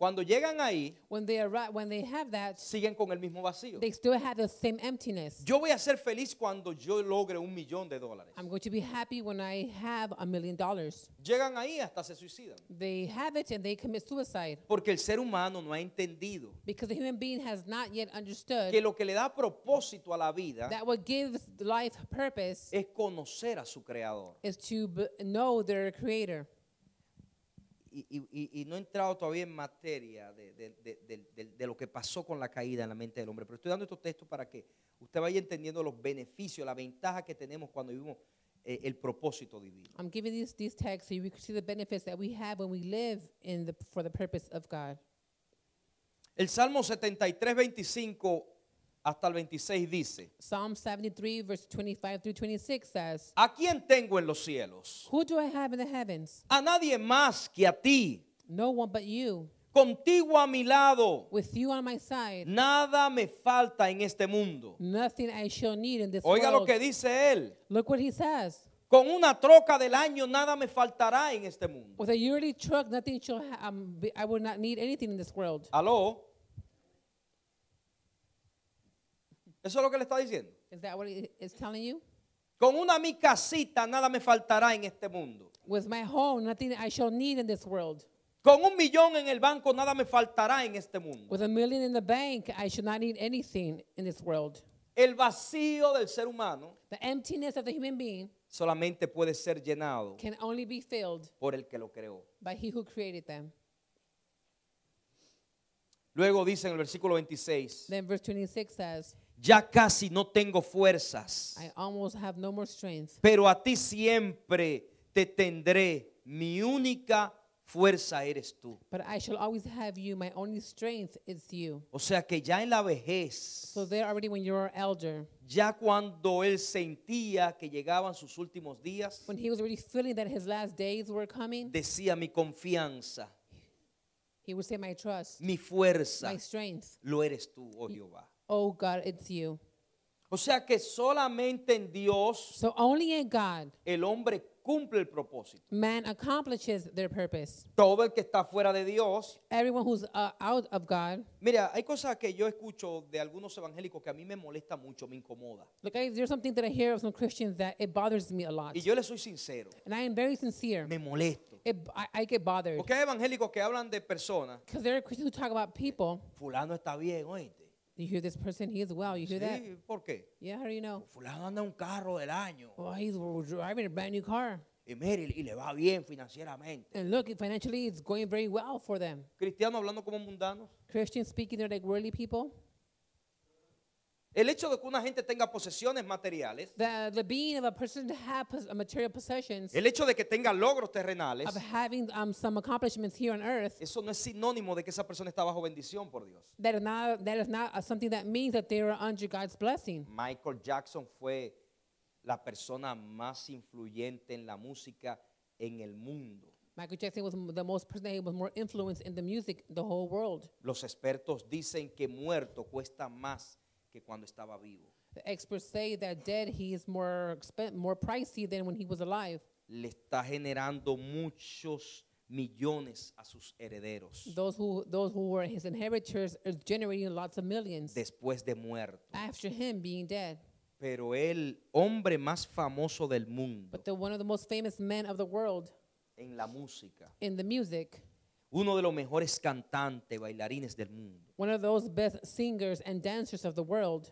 Cuando llegan ahí, When they arrive, when they have that, siguen con el mismo vacío. they still have the same emptiness. Yo voy a ser feliz cuando yo logre un millón de dólares. I'm going to be happy when I have a million dollars. Llegan ahí hasta se suicidan. They have it and they commit suicide Porque el ser humano no ha entendido because the human being has not yet understood que lo que le da propósito a la vida that what gives life purpose es conocer a su creador. is to know their creator. Y, y- y- no he entrado todavía en materia de- de- de- de lo que pasó con la caída en la mente del hombre, pero estoy dando estos textos para que usted vaya entendiendo los beneficios, la ventaja que tenemos cuando vivimos eh, el propósito divino. I'm giving these these texts so you can see the benefits that we have when we live in the for the purpose of God. El Salmo 73, 25 hasta el 26 dice, Psalm 73 verse 25 through 26 says, ¿a quién tengo en los cielos? "Who do I have in the heavens? A nadie más que a ti. No one but you. Contigo a mi lado. With you on my side, Nada me falta en este mundo. nothing I shall need in this Oiga lo world." que dice él. Look what he says. Con una troca del año nada me faltará en este mundo. With a yearly truck, nothing shall ha- um, I will not need anything in this world. Aló. Eso es lo que le está diciendo. Is that what is telling you? Con una mi casita nada me faltará en este mundo. With my home, nothing I shall need in this world. Con un millón en el banco nada me faltará en este mundo. With a million in the bank, I shall not need anything in this world. El vacío del ser humano The emptiness of the human being solamente puede ser llenado can only be filled por el que lo creó. by he who created them. Luego dice en el versículo 26, Then verse 26 says, ya casi no tengo fuerzas, I almost have no more strength, pero a ti siempre te tendré. Mi única fuerza eres tú. but I shall always have you. My only strength is you. O sea que ya en la vejez, So there already when you're elder, ya cuando él sentía que llegaban sus últimos días, when he was already feeling that his last days were coming, decía mi confianza, he would say, My trust, mi fuerza, my strength. lo eres tú, oh Jehová. Oh God, it's you. O sea que solamente en Dios So only in God, el hombre cumple el propósito. man accomplishes their purpose. Todo el que está fuera de Dios. Everyone who's uh, out of God, Mira, hay cosas que yo escucho de algunos evangélicos que a mí me molesta mucho, me incomoda. look, I, there's something that I hear of some Christians that it bothers me a lot. Y yo le soy sincero, And I am very sincere. me molesto. It, I, I get bothered. Porque hay evangélicos que hablan de personas. Because there are Christians who talk about people. Fulano está bien, oíste. You hear this person, he is well. You hear that? Sí, ¿por qué? Yeah, how do you know? Fulano anda un carro del año. Well, he's driving a brand new car. Y mire, y le va bien financieramente. And look, financially, it's going very well for them. Cristianos hablando como mundanos. Christians speaking, they're like worldly people. El hecho de que una gente tenga posesiones materiales, The, the being of a person to have material possessions, el hecho de que tenga logros terrenales, of having um, some accomplishments here on earth, eso no es sinónimo de que esa persona está bajo bendición por Dios. that is not, that is not uh, something that means that they are under God's blessing. Michael Jackson fue la persona más influyente en la música en el mundo. Michael Jackson was the most person that was more influenced in the music, the whole world. Los expertos dicen que muerto cuesta más que cuando estaba vivo. The experts say that dead he is more expen- more pricey than when he was alive. Le está generando muchos millones a sus herederos Those who those who were his inheritors are generating lots of millions después de muerto. after him being dead. Pero el hombre más famoso del mundo But the one of the most famous men of the world en la música, in the music, uno de los mejores cantantes, bailarines del mundo, one of those best singers and dancers of the world,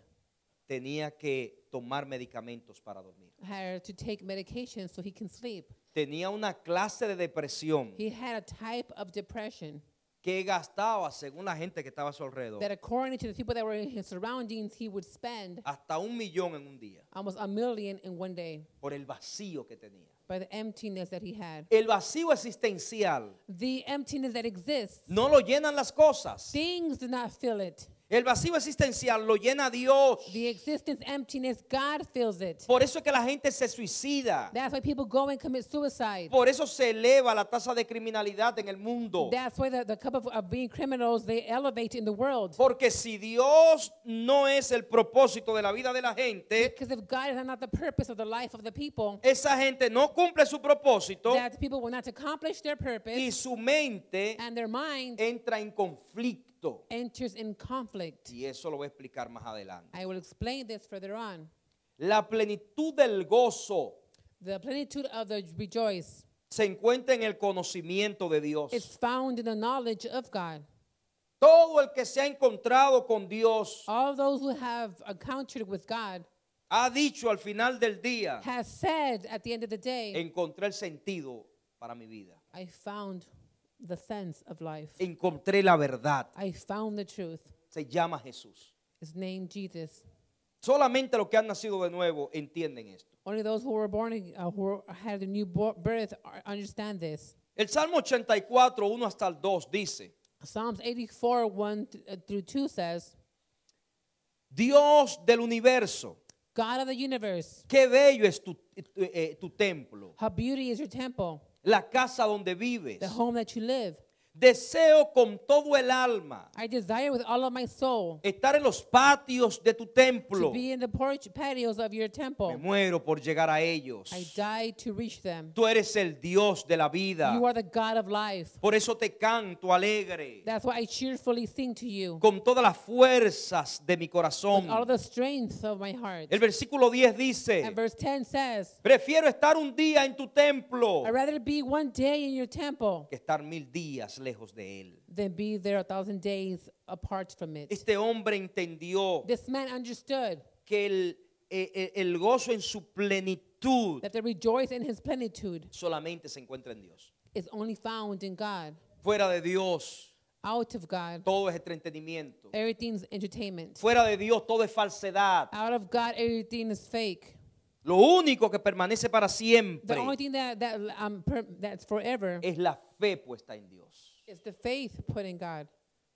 tenía que tomar medicamentos para dormir. had to take medication so he can sleep. Tenía una clase de depresión He had a type of depression que gastaba, según la gente que estaba a su alrededor, that, according to the people that were in his surroundings, he would spend hasta un millón en un día almost a million in one day por el vacío que tenía. By the emptiness that he had. El vacío existencial The emptiness that exists, no lo llenan las cosas. things do not fill it. El vacío existencial lo llena Dios. The existence emptiness, God fills it. Por eso es que la gente se suicida. That's why people go and commit suicide. Por eso se eleva la tasa de criminalidad en el mundo. That's why the, the cup of, of being criminals they elevate in the world. Porque si Dios no es el propósito de la vida de la gente, Because if God is not the purpose of the life of the people, esa gente no cumple su propósito that people will not accomplish their y purpose, su mente and their mind entra en conflicto. Enters in conflict. Y eso lo voy a explicar más adelante. I will explain this further on. La plenitud del gozo The plenitude of the rejoice se encuentra en el conocimiento de Dios. is found in the knowledge of God. Todo el que se ha encontrado con Dios All those who have encountered with God ha dicho al final del día, has said at the end of the day, encontré el sentido para mi vida. I found the sense of life. Encontré la verdad. I found the truth. Se llama Jesús. His name Jesus. Solamente los que han nacido de nuevo entienden esto. Only those who were born, uh, who had a new birth are- understand this. El Salmo 84, 1 hasta el 2 dice, Psalms 84, 1 th- uh, through 2 says, Dios del universo, God of the universe, qué bello es tu, tu- eh, tu templo, how beauty is your temple, la casa donde vives. the home that you live. Deseo con todo el alma I desire with all of my soul estar en los patios de tu to templo. be in the porch patios of your Me temple. muero por llegar a ellos. I die to reach them. Tú eres el Dios de la vida. You are the God of life. Por eso te canto alegre. That's why I cheerfully sing to you Con todas las fuerzas de mi with corazón. all the strength of my heart. El versículo 10 dice, And verse 10 says, prefiero estar un día en tu templo I'd rather be one day in your temple que estar mil días lejos de él. than be there a thousand days apart from it. Este hombre entendió This man understood que el, eh, eh, el gozo en su plenitud that the rejoice in his plenitude solamente se encuentra en Dios. is only found in God. Fuera de Dios, Out of God, todo es entretenimiento. everything's entertainment. Fuera de Dios, todo es falsedad. Out of God, everything is fake. Lo único que permanece para The siempre only thing that, that um, per, that's forever es la fe puesta en Dios. Is the faith put in God.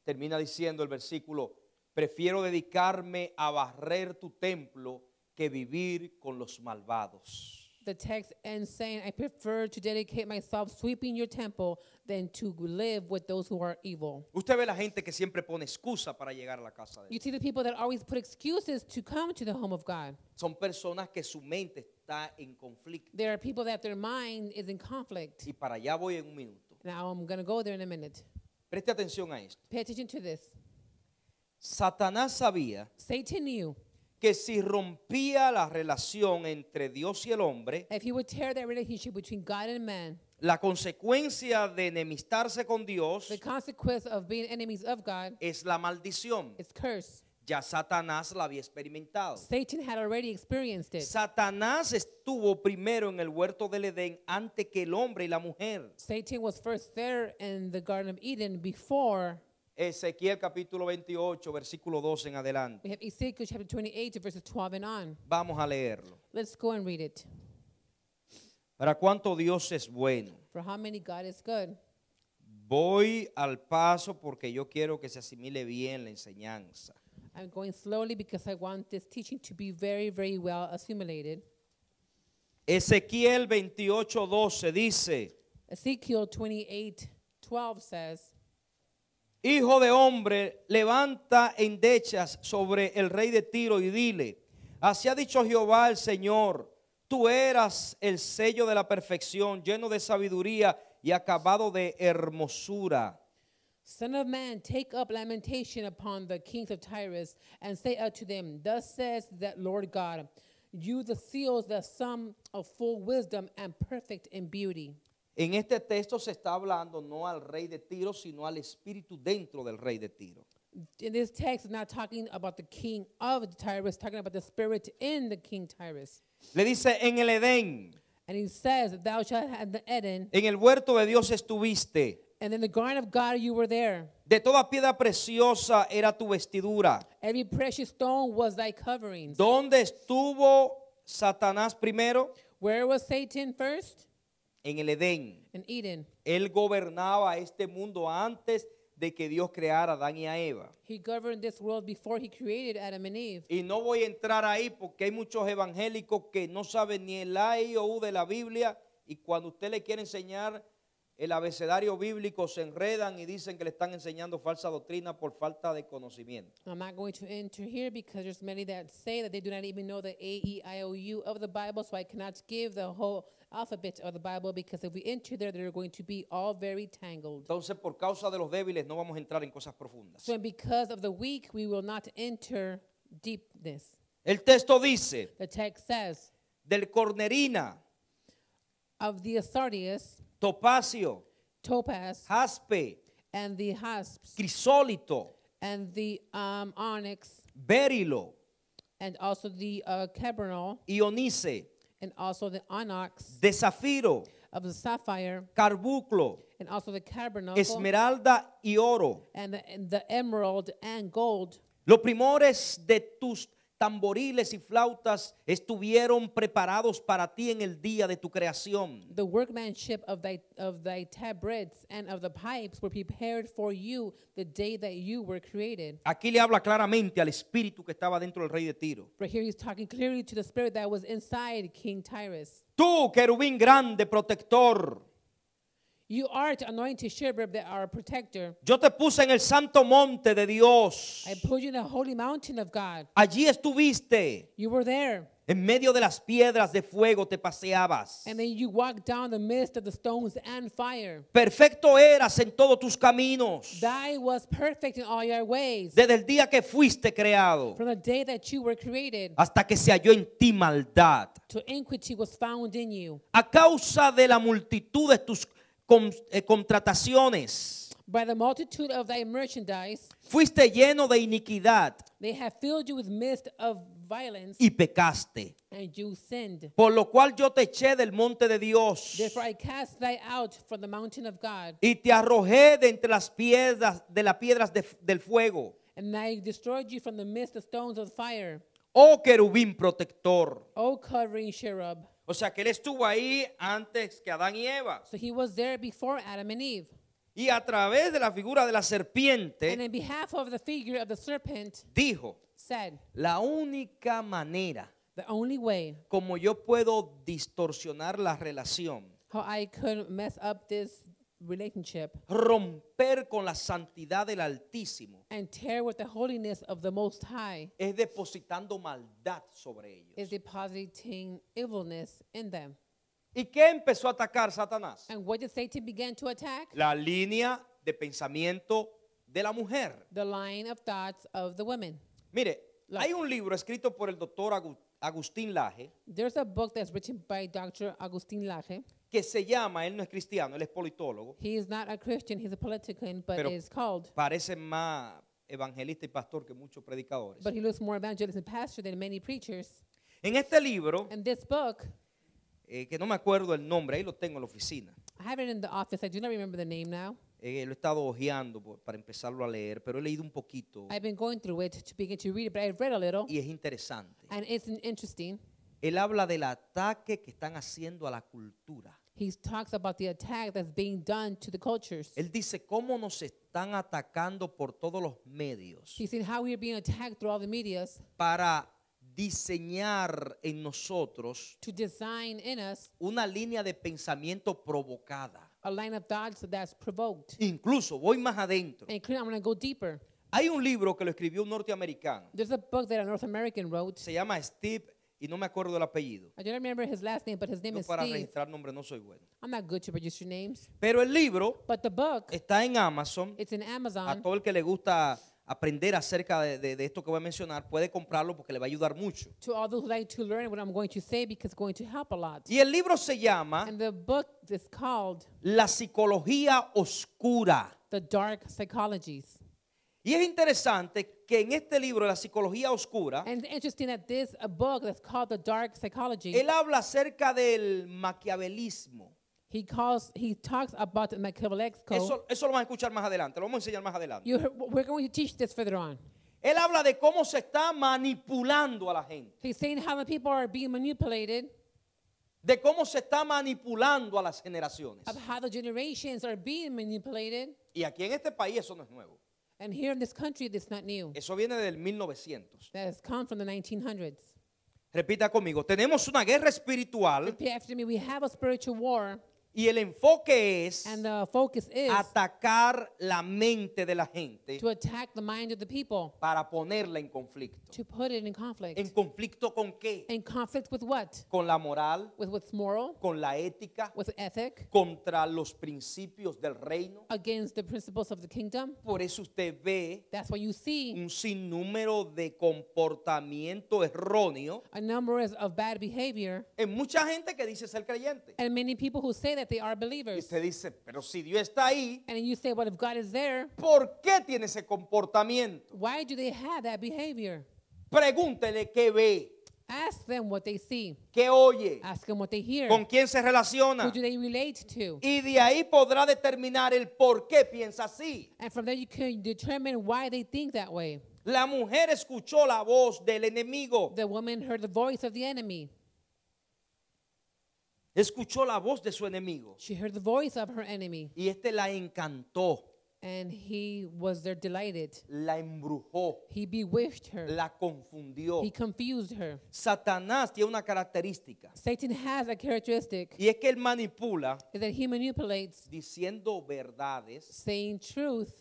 Termina diciendo el versículo, prefiero dedicarme a barrer tu templo que vivir con los malvados. The text ends saying, I prefer to dedicate myself sweeping your temple than to live with those who are evil. Usted ve la gente que siempre pone excusa para llegar a la casa de You Dios. see the people that always put excuses to come to the home of God. Son personas que su mente está en conflicto. There are people that their mind is in conflict. Y para allá voy en un minuto. Now I'm going to go there in a minute. Preste atención a esto. Pay attention to this. Satanás sabía Satan knew que si rompía la relación entre Dios y el hombre, if he would tear that relationship between God and man, la consecuencia de enemistarse con Dios the consequence of being enemies of God es la maldición. is curse. Ya Satanás la había experimentado. Satan had already experienced it. Satanás estuvo primero en el huerto del Edén antes que el hombre y la mujer. Satan was first there in the Garden of Eden before Ezequiel capítulo 28, versículo 12 en adelante. We have Ezekiel chapter 28, verses 12 and on. Vamos a leerlo. Let's go and read it. Para cuánto Dios es bueno. For how many God is good. Voy al paso porque yo quiero que se asimile bien la enseñanza. I'm going slowly because I want this teaching to be very, very well assimilated. Ezequiel 28, 12 dice, Ezekiel 28, 12 says, Hijo de hombre, levanta endechas sobre el rey de Tiro y dile, así ha dicho Jehová el Señor, tú eras el sello de la perfección, lleno de sabiduría y acabado de hermosura. Son of man, take up lamentation upon the kings of Tyrus, and say unto them, Thus says that Lord God, you the seals, the sum of full wisdom and perfect in beauty. En este texto se está hablando no al rey de Tiro, sino al espíritu dentro del rey de Tiro. In this text, it's not talking about the king of Tyrus, talking about the spirit in the king Tyrus. Le dice, en el Edén, And he says, Thou shalt have the Eden, en el huerto de Dios estuviste. And in the garden of God you were there. De toda piedra preciosa era tu vestidura. Every precious stone was thy coverings. ¿Dónde estuvo Satanás primero? Where was Satan first? En el Edén. In Eden. Él gobernaba este mundo antes de que Dios creara a Adán y a Eva. He governed this world before he created Adam and Eve. Y no voy a entrar ahí porque hay muchos evangélicos que no saben ni el A, I o U de la Biblia y cuando usted le quiere enseñar el abecedario bíblico se enredan y dicen que le están enseñando falsa doctrina por falta de conocimiento. I'm not going to enter here because there's many that say that they do not even know the A, E, I, O, U of the Bible, so I cannot give the whole alphabet of the Bible because if we enter there, they're going to be all very tangled. Entonces, por causa de los débiles no vamos a entrar en cosas profundas. So because of the weak, we will not enter deepness. El texto dice, The text says, del cornerina, of the sardius, topacio, topaz, jaspe, and the hasps, crisólito, and the um, onyx, berilo, and also the uh, cabernal, ionice, and also the onyx de zafiro, of the sapphire, carbuclo, and also the carbuncle, esmeralda y oro. and the, and the emerald and gold. Los primores de tus tamboriles y flautas estuvieron preparados para ti en el día de tu creación. The workmanship of thy of thy tabrets and of the pipes were prepared for you the day that you were created. Aquí le habla claramente al espíritu que estaba dentro del rey de Tiro. But here he's talking clearly to the spirit that was inside King Tyrus. Tú, querubín grande, protector, You are to anointed are a protector. yo te puse en el santo monte de Dios. I put you in the holy mountain of God. Allí estuviste. You were there. En medio de las piedras de fuego te paseabas. And then you walked down the midst of the stones and fire. Perfecto eras en todos tus caminos. Thy was perfect in all your ways. Desde el día que fuiste creado From the day that you were created, hasta que se halló en ti maldad. to iniquity was found in you. A causa de la multitud de tus contrataciones, By the multitude of thy merchandise, fuiste lleno de iniquidad they have filled you with mist of violence, y pecaste. and you sinned. Por lo cual yo te eché del monte de Dios Therefore I cast thy out from the mountain of God, y te arrojé de entre las piedras de las piedras de- del fuego. and I destroyed you from the midst of stones of fire. Oh querubín protector. O covering cherub. O sea que él estuvo ahí antes que Adán y Eva. So he was there before Adam and Eve. Y a través de la figura de la And serpiente in behalf of the figure of the serpent, dijo, said, la única manera The only way como yo puedo distorsionar la relación, how I could mess up this relationship romper con la santidad del Altísimo, and tear with the holiness of the Most High es depositando maldad sobre ellos. is depositing evilness in them. ¿Y qué empezó a atacar Satanás? And what did Satan begin to attack? La línea de pensamiento de la mujer. The line of thoughts of the women. Mire, La- hay un libro escrito por el doctor Agu- Agustín Laje There's a book that's written by Dr. Agustin Laje. Que se llama, él no es cristiano, él es politólogo, He is not a Christian, he's a politician, but Pero- is called. parece más evangelista y pastor que muchos predicadores. But he looks more evangelist and pastor than many preachers. En este libro, And this book, eh, que no me acuerdo el nombre, ahí lo tengo en la oficina, I have it in the office. I do not remember the name now. eh, lo he estado hojeando por- para empezarlo a leer, pero he leído un poquito I've been going through it to begin to read it, but I've read a little, y es interesante. and it's interesting. Él habla del ataque que están haciendo a la cultura. He talks about the attack that's being done to the cultures. Él dice cómo nos están atacando por todos los medios He's saying how we are being attacked through all the medias para diseñar en nosotros to design in us una línea de pensamiento provocada. a line of thoughts that's provoked. Incluso voy más adentro. And I'm going to go deeper. Hay un libro que lo escribió un norteamericano. There's a book that a North American wrote. Se llama Steve y no me acuerdo el apellido. I don't remember his last name, but his name Yo is para Steve. registrar nombre no soy bueno. I'm not good to register names. Pero el libro But the book, está en Amazon. it's in A Amazon. todo el que le gusta aprender acerca de, de- de esto que voy a mencionar puede comprarlo porque le va a ayudar mucho. To all those who like to learn what I'm going to say because it's going to help a lot. Y el libro se llama And the book is called La psicología oscura. The Dark Psychologies. Y es interesante que en este libro, La psicología oscura, And it's interesting that this a book that's called The Dark Psychology, él habla acerca del maquiavelismo. he calls he talks about. Eso, eso lo vamos a escuchar más adelante, lo vamos a enseñar más adelante. You we're going to teach this further on. Él habla de cómo se está manipulando a la gente, He's saying how the people are being manipulated, de cómo se está manipulando a las generaciones. of how the generations are being manipulated. Y aquí en este país eso no es nuevo. And here in this country, that's not new. Eso viene del 1900. That has come from the 1900s. Repita conmigo, tenemos una guerra espiritual Repeat after me. We have a spiritual war, y el enfoque es and the focus is atacar la mente de la gente to attack the mind of the people, para ponerla en conflicto. to put it in conflict. ¿En conflicto con qué? In conflict with what? Con la moral, With what's moral, con la ética, with ethic, contra los principios del reino. against the principles of the kingdom. Por eso usted ve That's why you see un sinnúmero de comportamiento erróneo a number is- of bad behavior, en mucha gente que dice ser creyente. and many people who say that they are Y believers. usted dice, pero si Dios está ahí, And you say, well, if God is there, ¿por qué tiene ese comportamiento? why do they have that behavior? Pregúntele qué ve, Ask them what they see. qué oye, Ask them what they hear. con quién se relaciona. Who do they relate to? Y de ahí podrá determinar el por qué piensa así. And from there you can determine why they think that way. La mujer escuchó la voz del enemigo, The woman heard the voice of the enemy. Escuchó la voz de su enemigo She heard the voice of her enemy. y este la encantó, And he was there delighted. la embrujó, He bewitched her. la confundió. He confused her. Satanás tiene una característica Satan has a characteristic y es que él manipula that he manipulates diciendo verdades. saying truth.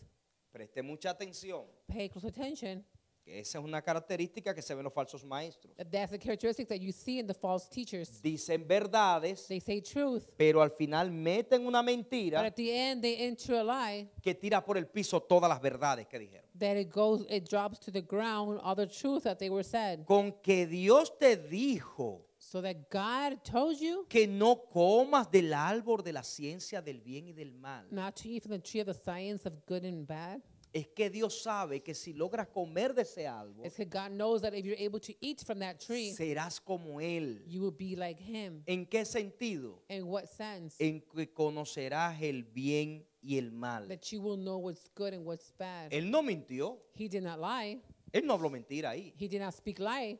Preste mucha atención, Pay close attention. Esa es una característica que se ven en los falsos maestros. That's the characteristic that you see in the false teachers. Dicen verdades, They say truth, pero al final meten una but mentira at the end they enter a lie que tira por el piso todas las verdades que dijeron. that it goes, it drops to the ground all the truth that they were said. Con que Dios te dijo So that God told you que no comas del árbol de la ciencia del bien y del mal. not to eat from the tree of the science of good and bad. Es que Dios sabe que si logras comer de ese árbol, It's because God knows that if you're able to eat from that tree, serás como Él. you will be like Him. ¿En qué sentido? In what sense? En que conocerás el bien y el mal. That you will know what's good and what's bad. Él no mintió. He did not lie. Él no habló mentira ahí. He did not speak lie,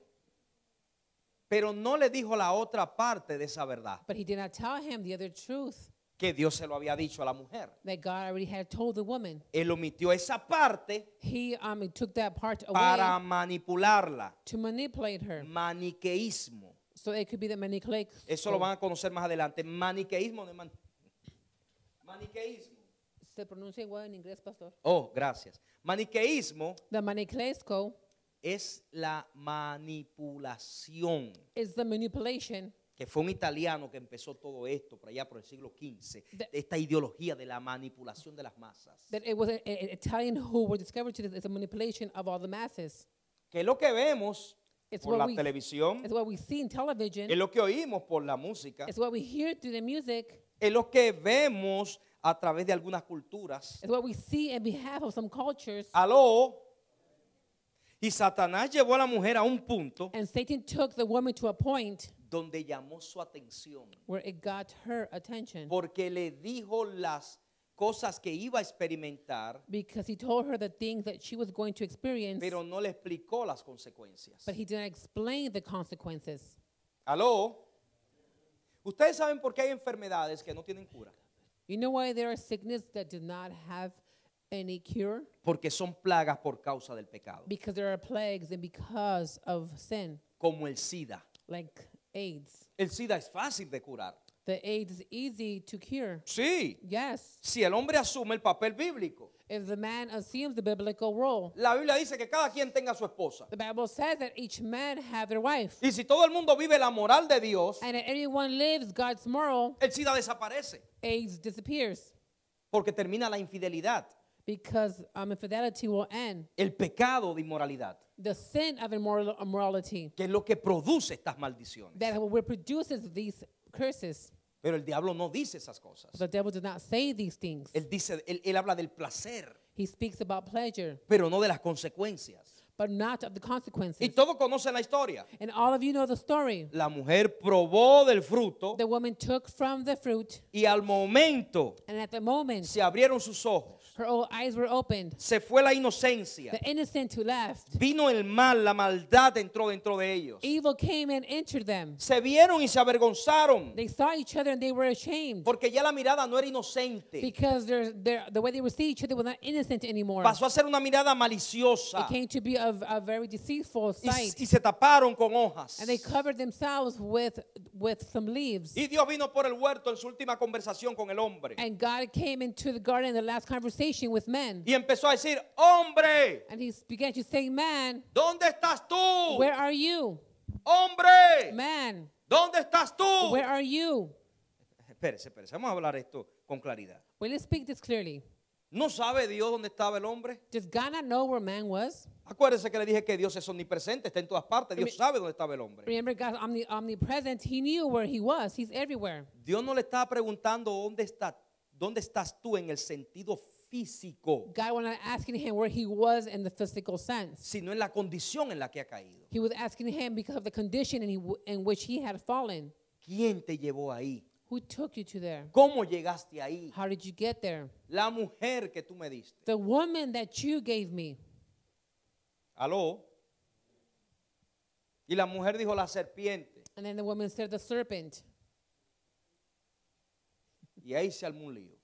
Pero no le dijo la otra parte de esa verdad. but he did not tell him the other truth Que Dios se lo había dicho a la mujer. that God already had told the woman. Él omitió esa parte He um, took that part para away manipularla. to manipulate her. Maniqueísmo. So it could be the. Eso lo van a conocer más adelante. Maniqueísmo. man- Maniqueísmo. Se pronuncia igual en inglés, pastor. Oh, gracias. Maniqueísmo The es la manipulación. is the manipulation Que fue un italiano que empezó todo esto por allá por el siglo XV. The- esta ideología de la manipulación de las masas. that it was an Italian who were discovered to a manipulation of all the masses. Que es lo que vemos It's por what la we- televisión. It's what we see in television. Es lo que oímos por la música. It's what we hear through the music. Es lo que vemos a través de algunas culturas. It's what we see in behalf of some cultures. Aló. Y Satanás llevó a la mujer a un punto And Satan took the woman to a point donde llamó su atención. where it got her attention Porque le dijo las cosas que iba a experimentar, because he told her the things that she was going to experience, pero no le explicó las consecuencias. but he didn't explain the consequences. ¿Aló? Ustedes saben por qué hay enfermedades que no tienen cura. You know why there are sickness that do not have any cure? Porque son plagas por causa del pecado. Because there are plagues and because of sin, Como el SIDA. like AIDS. El SIDA es fácil de curar. The AIDS is easy to cure. Sí. Yes, Si el hombre asume el papel bíblico. if the man assumes the biblical role. La Biblia dice que cada quien tenga su esposa. The Bible says that each man have their wife. Y si todo el mundo vive la moral de Dios, And if everyone lives God's moral, el SIDA desaparece. AIDS disappears. Porque termina la infidelidad, Because um, infidelity will end. el pecado de inmoralidad, The sin of immoral, immorality que es lo que produce estas maldiciones. that reproduces these curses. Pero el diablo no dice esas cosas. The devil does not say these things. Él dice, él, él habla del placer, He speaks about pleasure, pero no de las consecuencias. but not of the consequences. Y todos conocen la historia. And all of you know the story. La mujer probó del fruto The woman took from the fruit, y al momento and at the moment, se abrieron sus ojos, her eyes were opened. se fue la inocencia, The innocent who left, vino el mal, la maldad entró dentro de ellos. evil came and entered them. Se vieron y se avergonzaron They saw each other and they were ashamed porque ya la mirada no era inocente, because they're, they're, the way they would see each other was not innocent anymore. pasó a ser una mirada maliciosa It came to be a, a very deceitful y, sight. y se taparon con hojas. And they covered themselves with, with some leaves. Y Dios vino por el huerto en su última conversación con el hombre And God came into the garden in the last conversation with men. y empezó a decir, hombre, And he began to say, Man, ¿dónde estás tú? where are you? Hombre, Man, ¿dónde estás tú? where are you? Espérese, espérese, vamos a hablar esto con claridad. Well, let's speak this clearly. ¿No sabe Dios dónde estaba el hombre? Does God not know where man was? Acuérdese que le dije que Dios es omnipresente, está en todas partes. Dios sabe dónde estaba el hombre. Remember, God's omni- omnipresent. He knew where he was. He's everywhere. Dios no le estaba preguntando dónde está, dónde estás tú en el sentido físico, God was not asking him where he was in the physical sense. sino en la condición en la que ha caído. He was asking him because of the condition in, he, w- in which he had fallen. ¿Quién te llevó ahí? Who took you to there? ¿Cómo llegaste ahí? How did you get there? La mujer que tú me diste. The woman that you gave me. Aló. Y la mujer dijo la serpiente. And then the woman said, The serpent. Y ahí se armó un lío.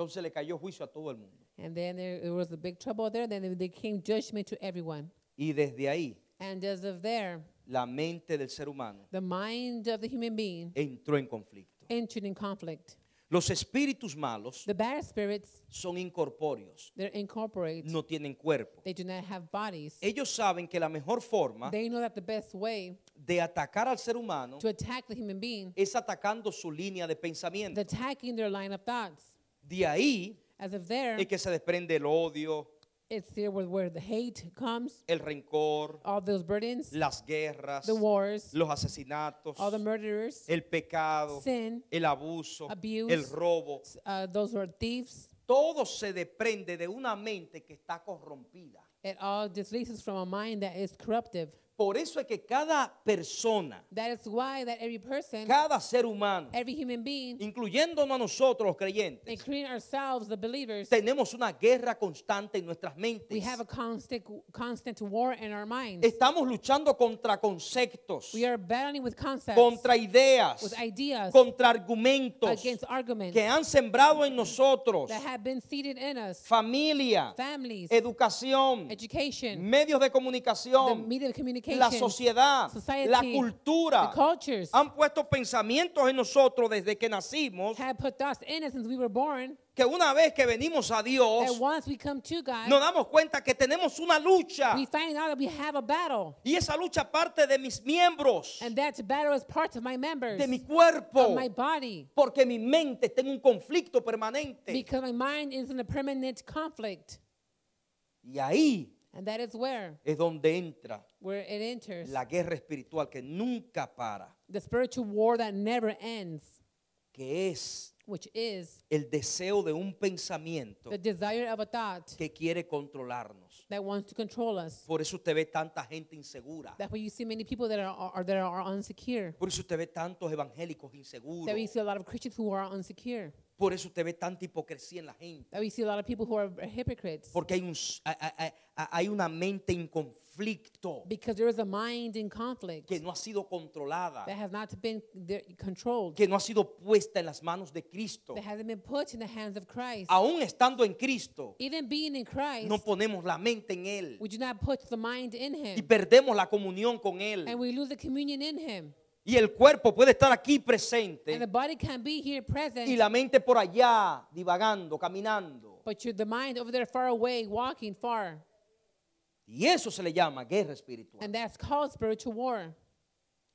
Entonces le cayó juicio a todo el mundo. And then there, was a big trouble there. Then there came judgment to everyone. Y desde ahí, And as of there, la mente del ser humano the mind of the human being entró en conflicto. entered in conflict. Los espíritus malos The bad spirits, son incorpóreos, they're incorporate. no tienen cuerpo. They do not have bodies. Ellos saben que la mejor forma They know that the best way de atacar al ser humano to attack the human being es atacando su línea de is pensamiento. attacking their line of thoughts. De ahí As of there, es que se desprende el odio, it's there where, where the hate comes, el rencor, all those burdens, las guerras, the wars, los asesinatos, all the murderers, el pecado, sin, el abuso, abuse, el robo. uh, those who are thieves. Todo se desprende de una mente que está corrompida. It all just leads from a mind that is corruptive. Por eso es que cada persona, That is why that every person, cada ser humano, every human being, incluyéndonos a nosotros los creyentes, including ourselves, the believers, tenemos una guerra constante en nuestras mentes. we have a constant, constant war in our minds. Estamos luchando contra conceptos, We are battling with concepts, contra ideas, with ideas, contra argumentos against arguments que han sembrado en nosotros that have been seated in us. familia, Families, educación, education, medios de the comunicación, media of communication, la sociedad, society, la cultura. the cultures Han puesto pensamientos en nosotros desde que nacimos have put thoughts in us since we were born que una vez que venimos a Dios God, nos damos cuenta que tenemos una lucha we find out that we have a battle. y esa lucha parte de mis miembros, And that battle is part of my members, de mi of cuerpo, my body, porque mi mente está en un conflicto permanente. because my mind is in a permanent conflict. Y ahí And that is where, es donde entra where it enters. la guerra espiritual que nunca para, the spiritual war that never ends, que es which is el deseo de un pensamiento the desire of a thought que quiere controlarnos. that wants to control us. Por eso usted ve tanta gente insegura. That's why you see many people that are, are that are insecure. Por eso usted ve tantos evangélicos That we inseguros. see a lot of Christians who are insecure Por eso usted ve tanta hipocresía en la gente. That we see a lot of people who are hypocrites. Porque hay, un, hay- hay- una mente en conflicto Because there is a mind in conflict que no ha sido controlada, that has not been there- controlled, que no ha sido puesta en las manos de Cristo. that hasn't been put in the hands of Christ. Aún estando en Cristo, Even being in Christ, no ponemos la mente en Él we do not put the mind in y Him. perdemos la comunión con And Él. we lose the communion in Him. Y el cuerpo puede estar aquí And the presente body can be here present, y la mente por allá, divagando, caminando. but you're the mind over there far away, walking far. Y eso se le llama guerra espiritual. And that's called spiritual war.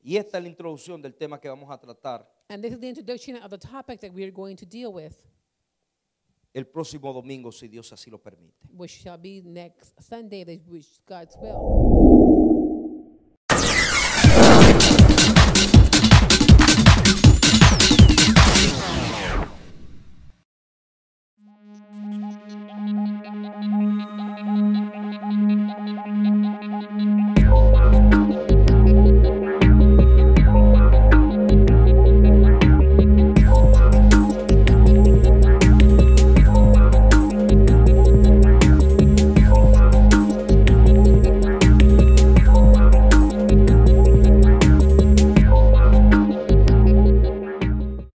Y esta es la introducción del tema que vamos a tratar And this is the introduction of the topic that we are going to deal with, el próximo domingo, si Dios así lo permite. which shall be next Sunday, which God's will.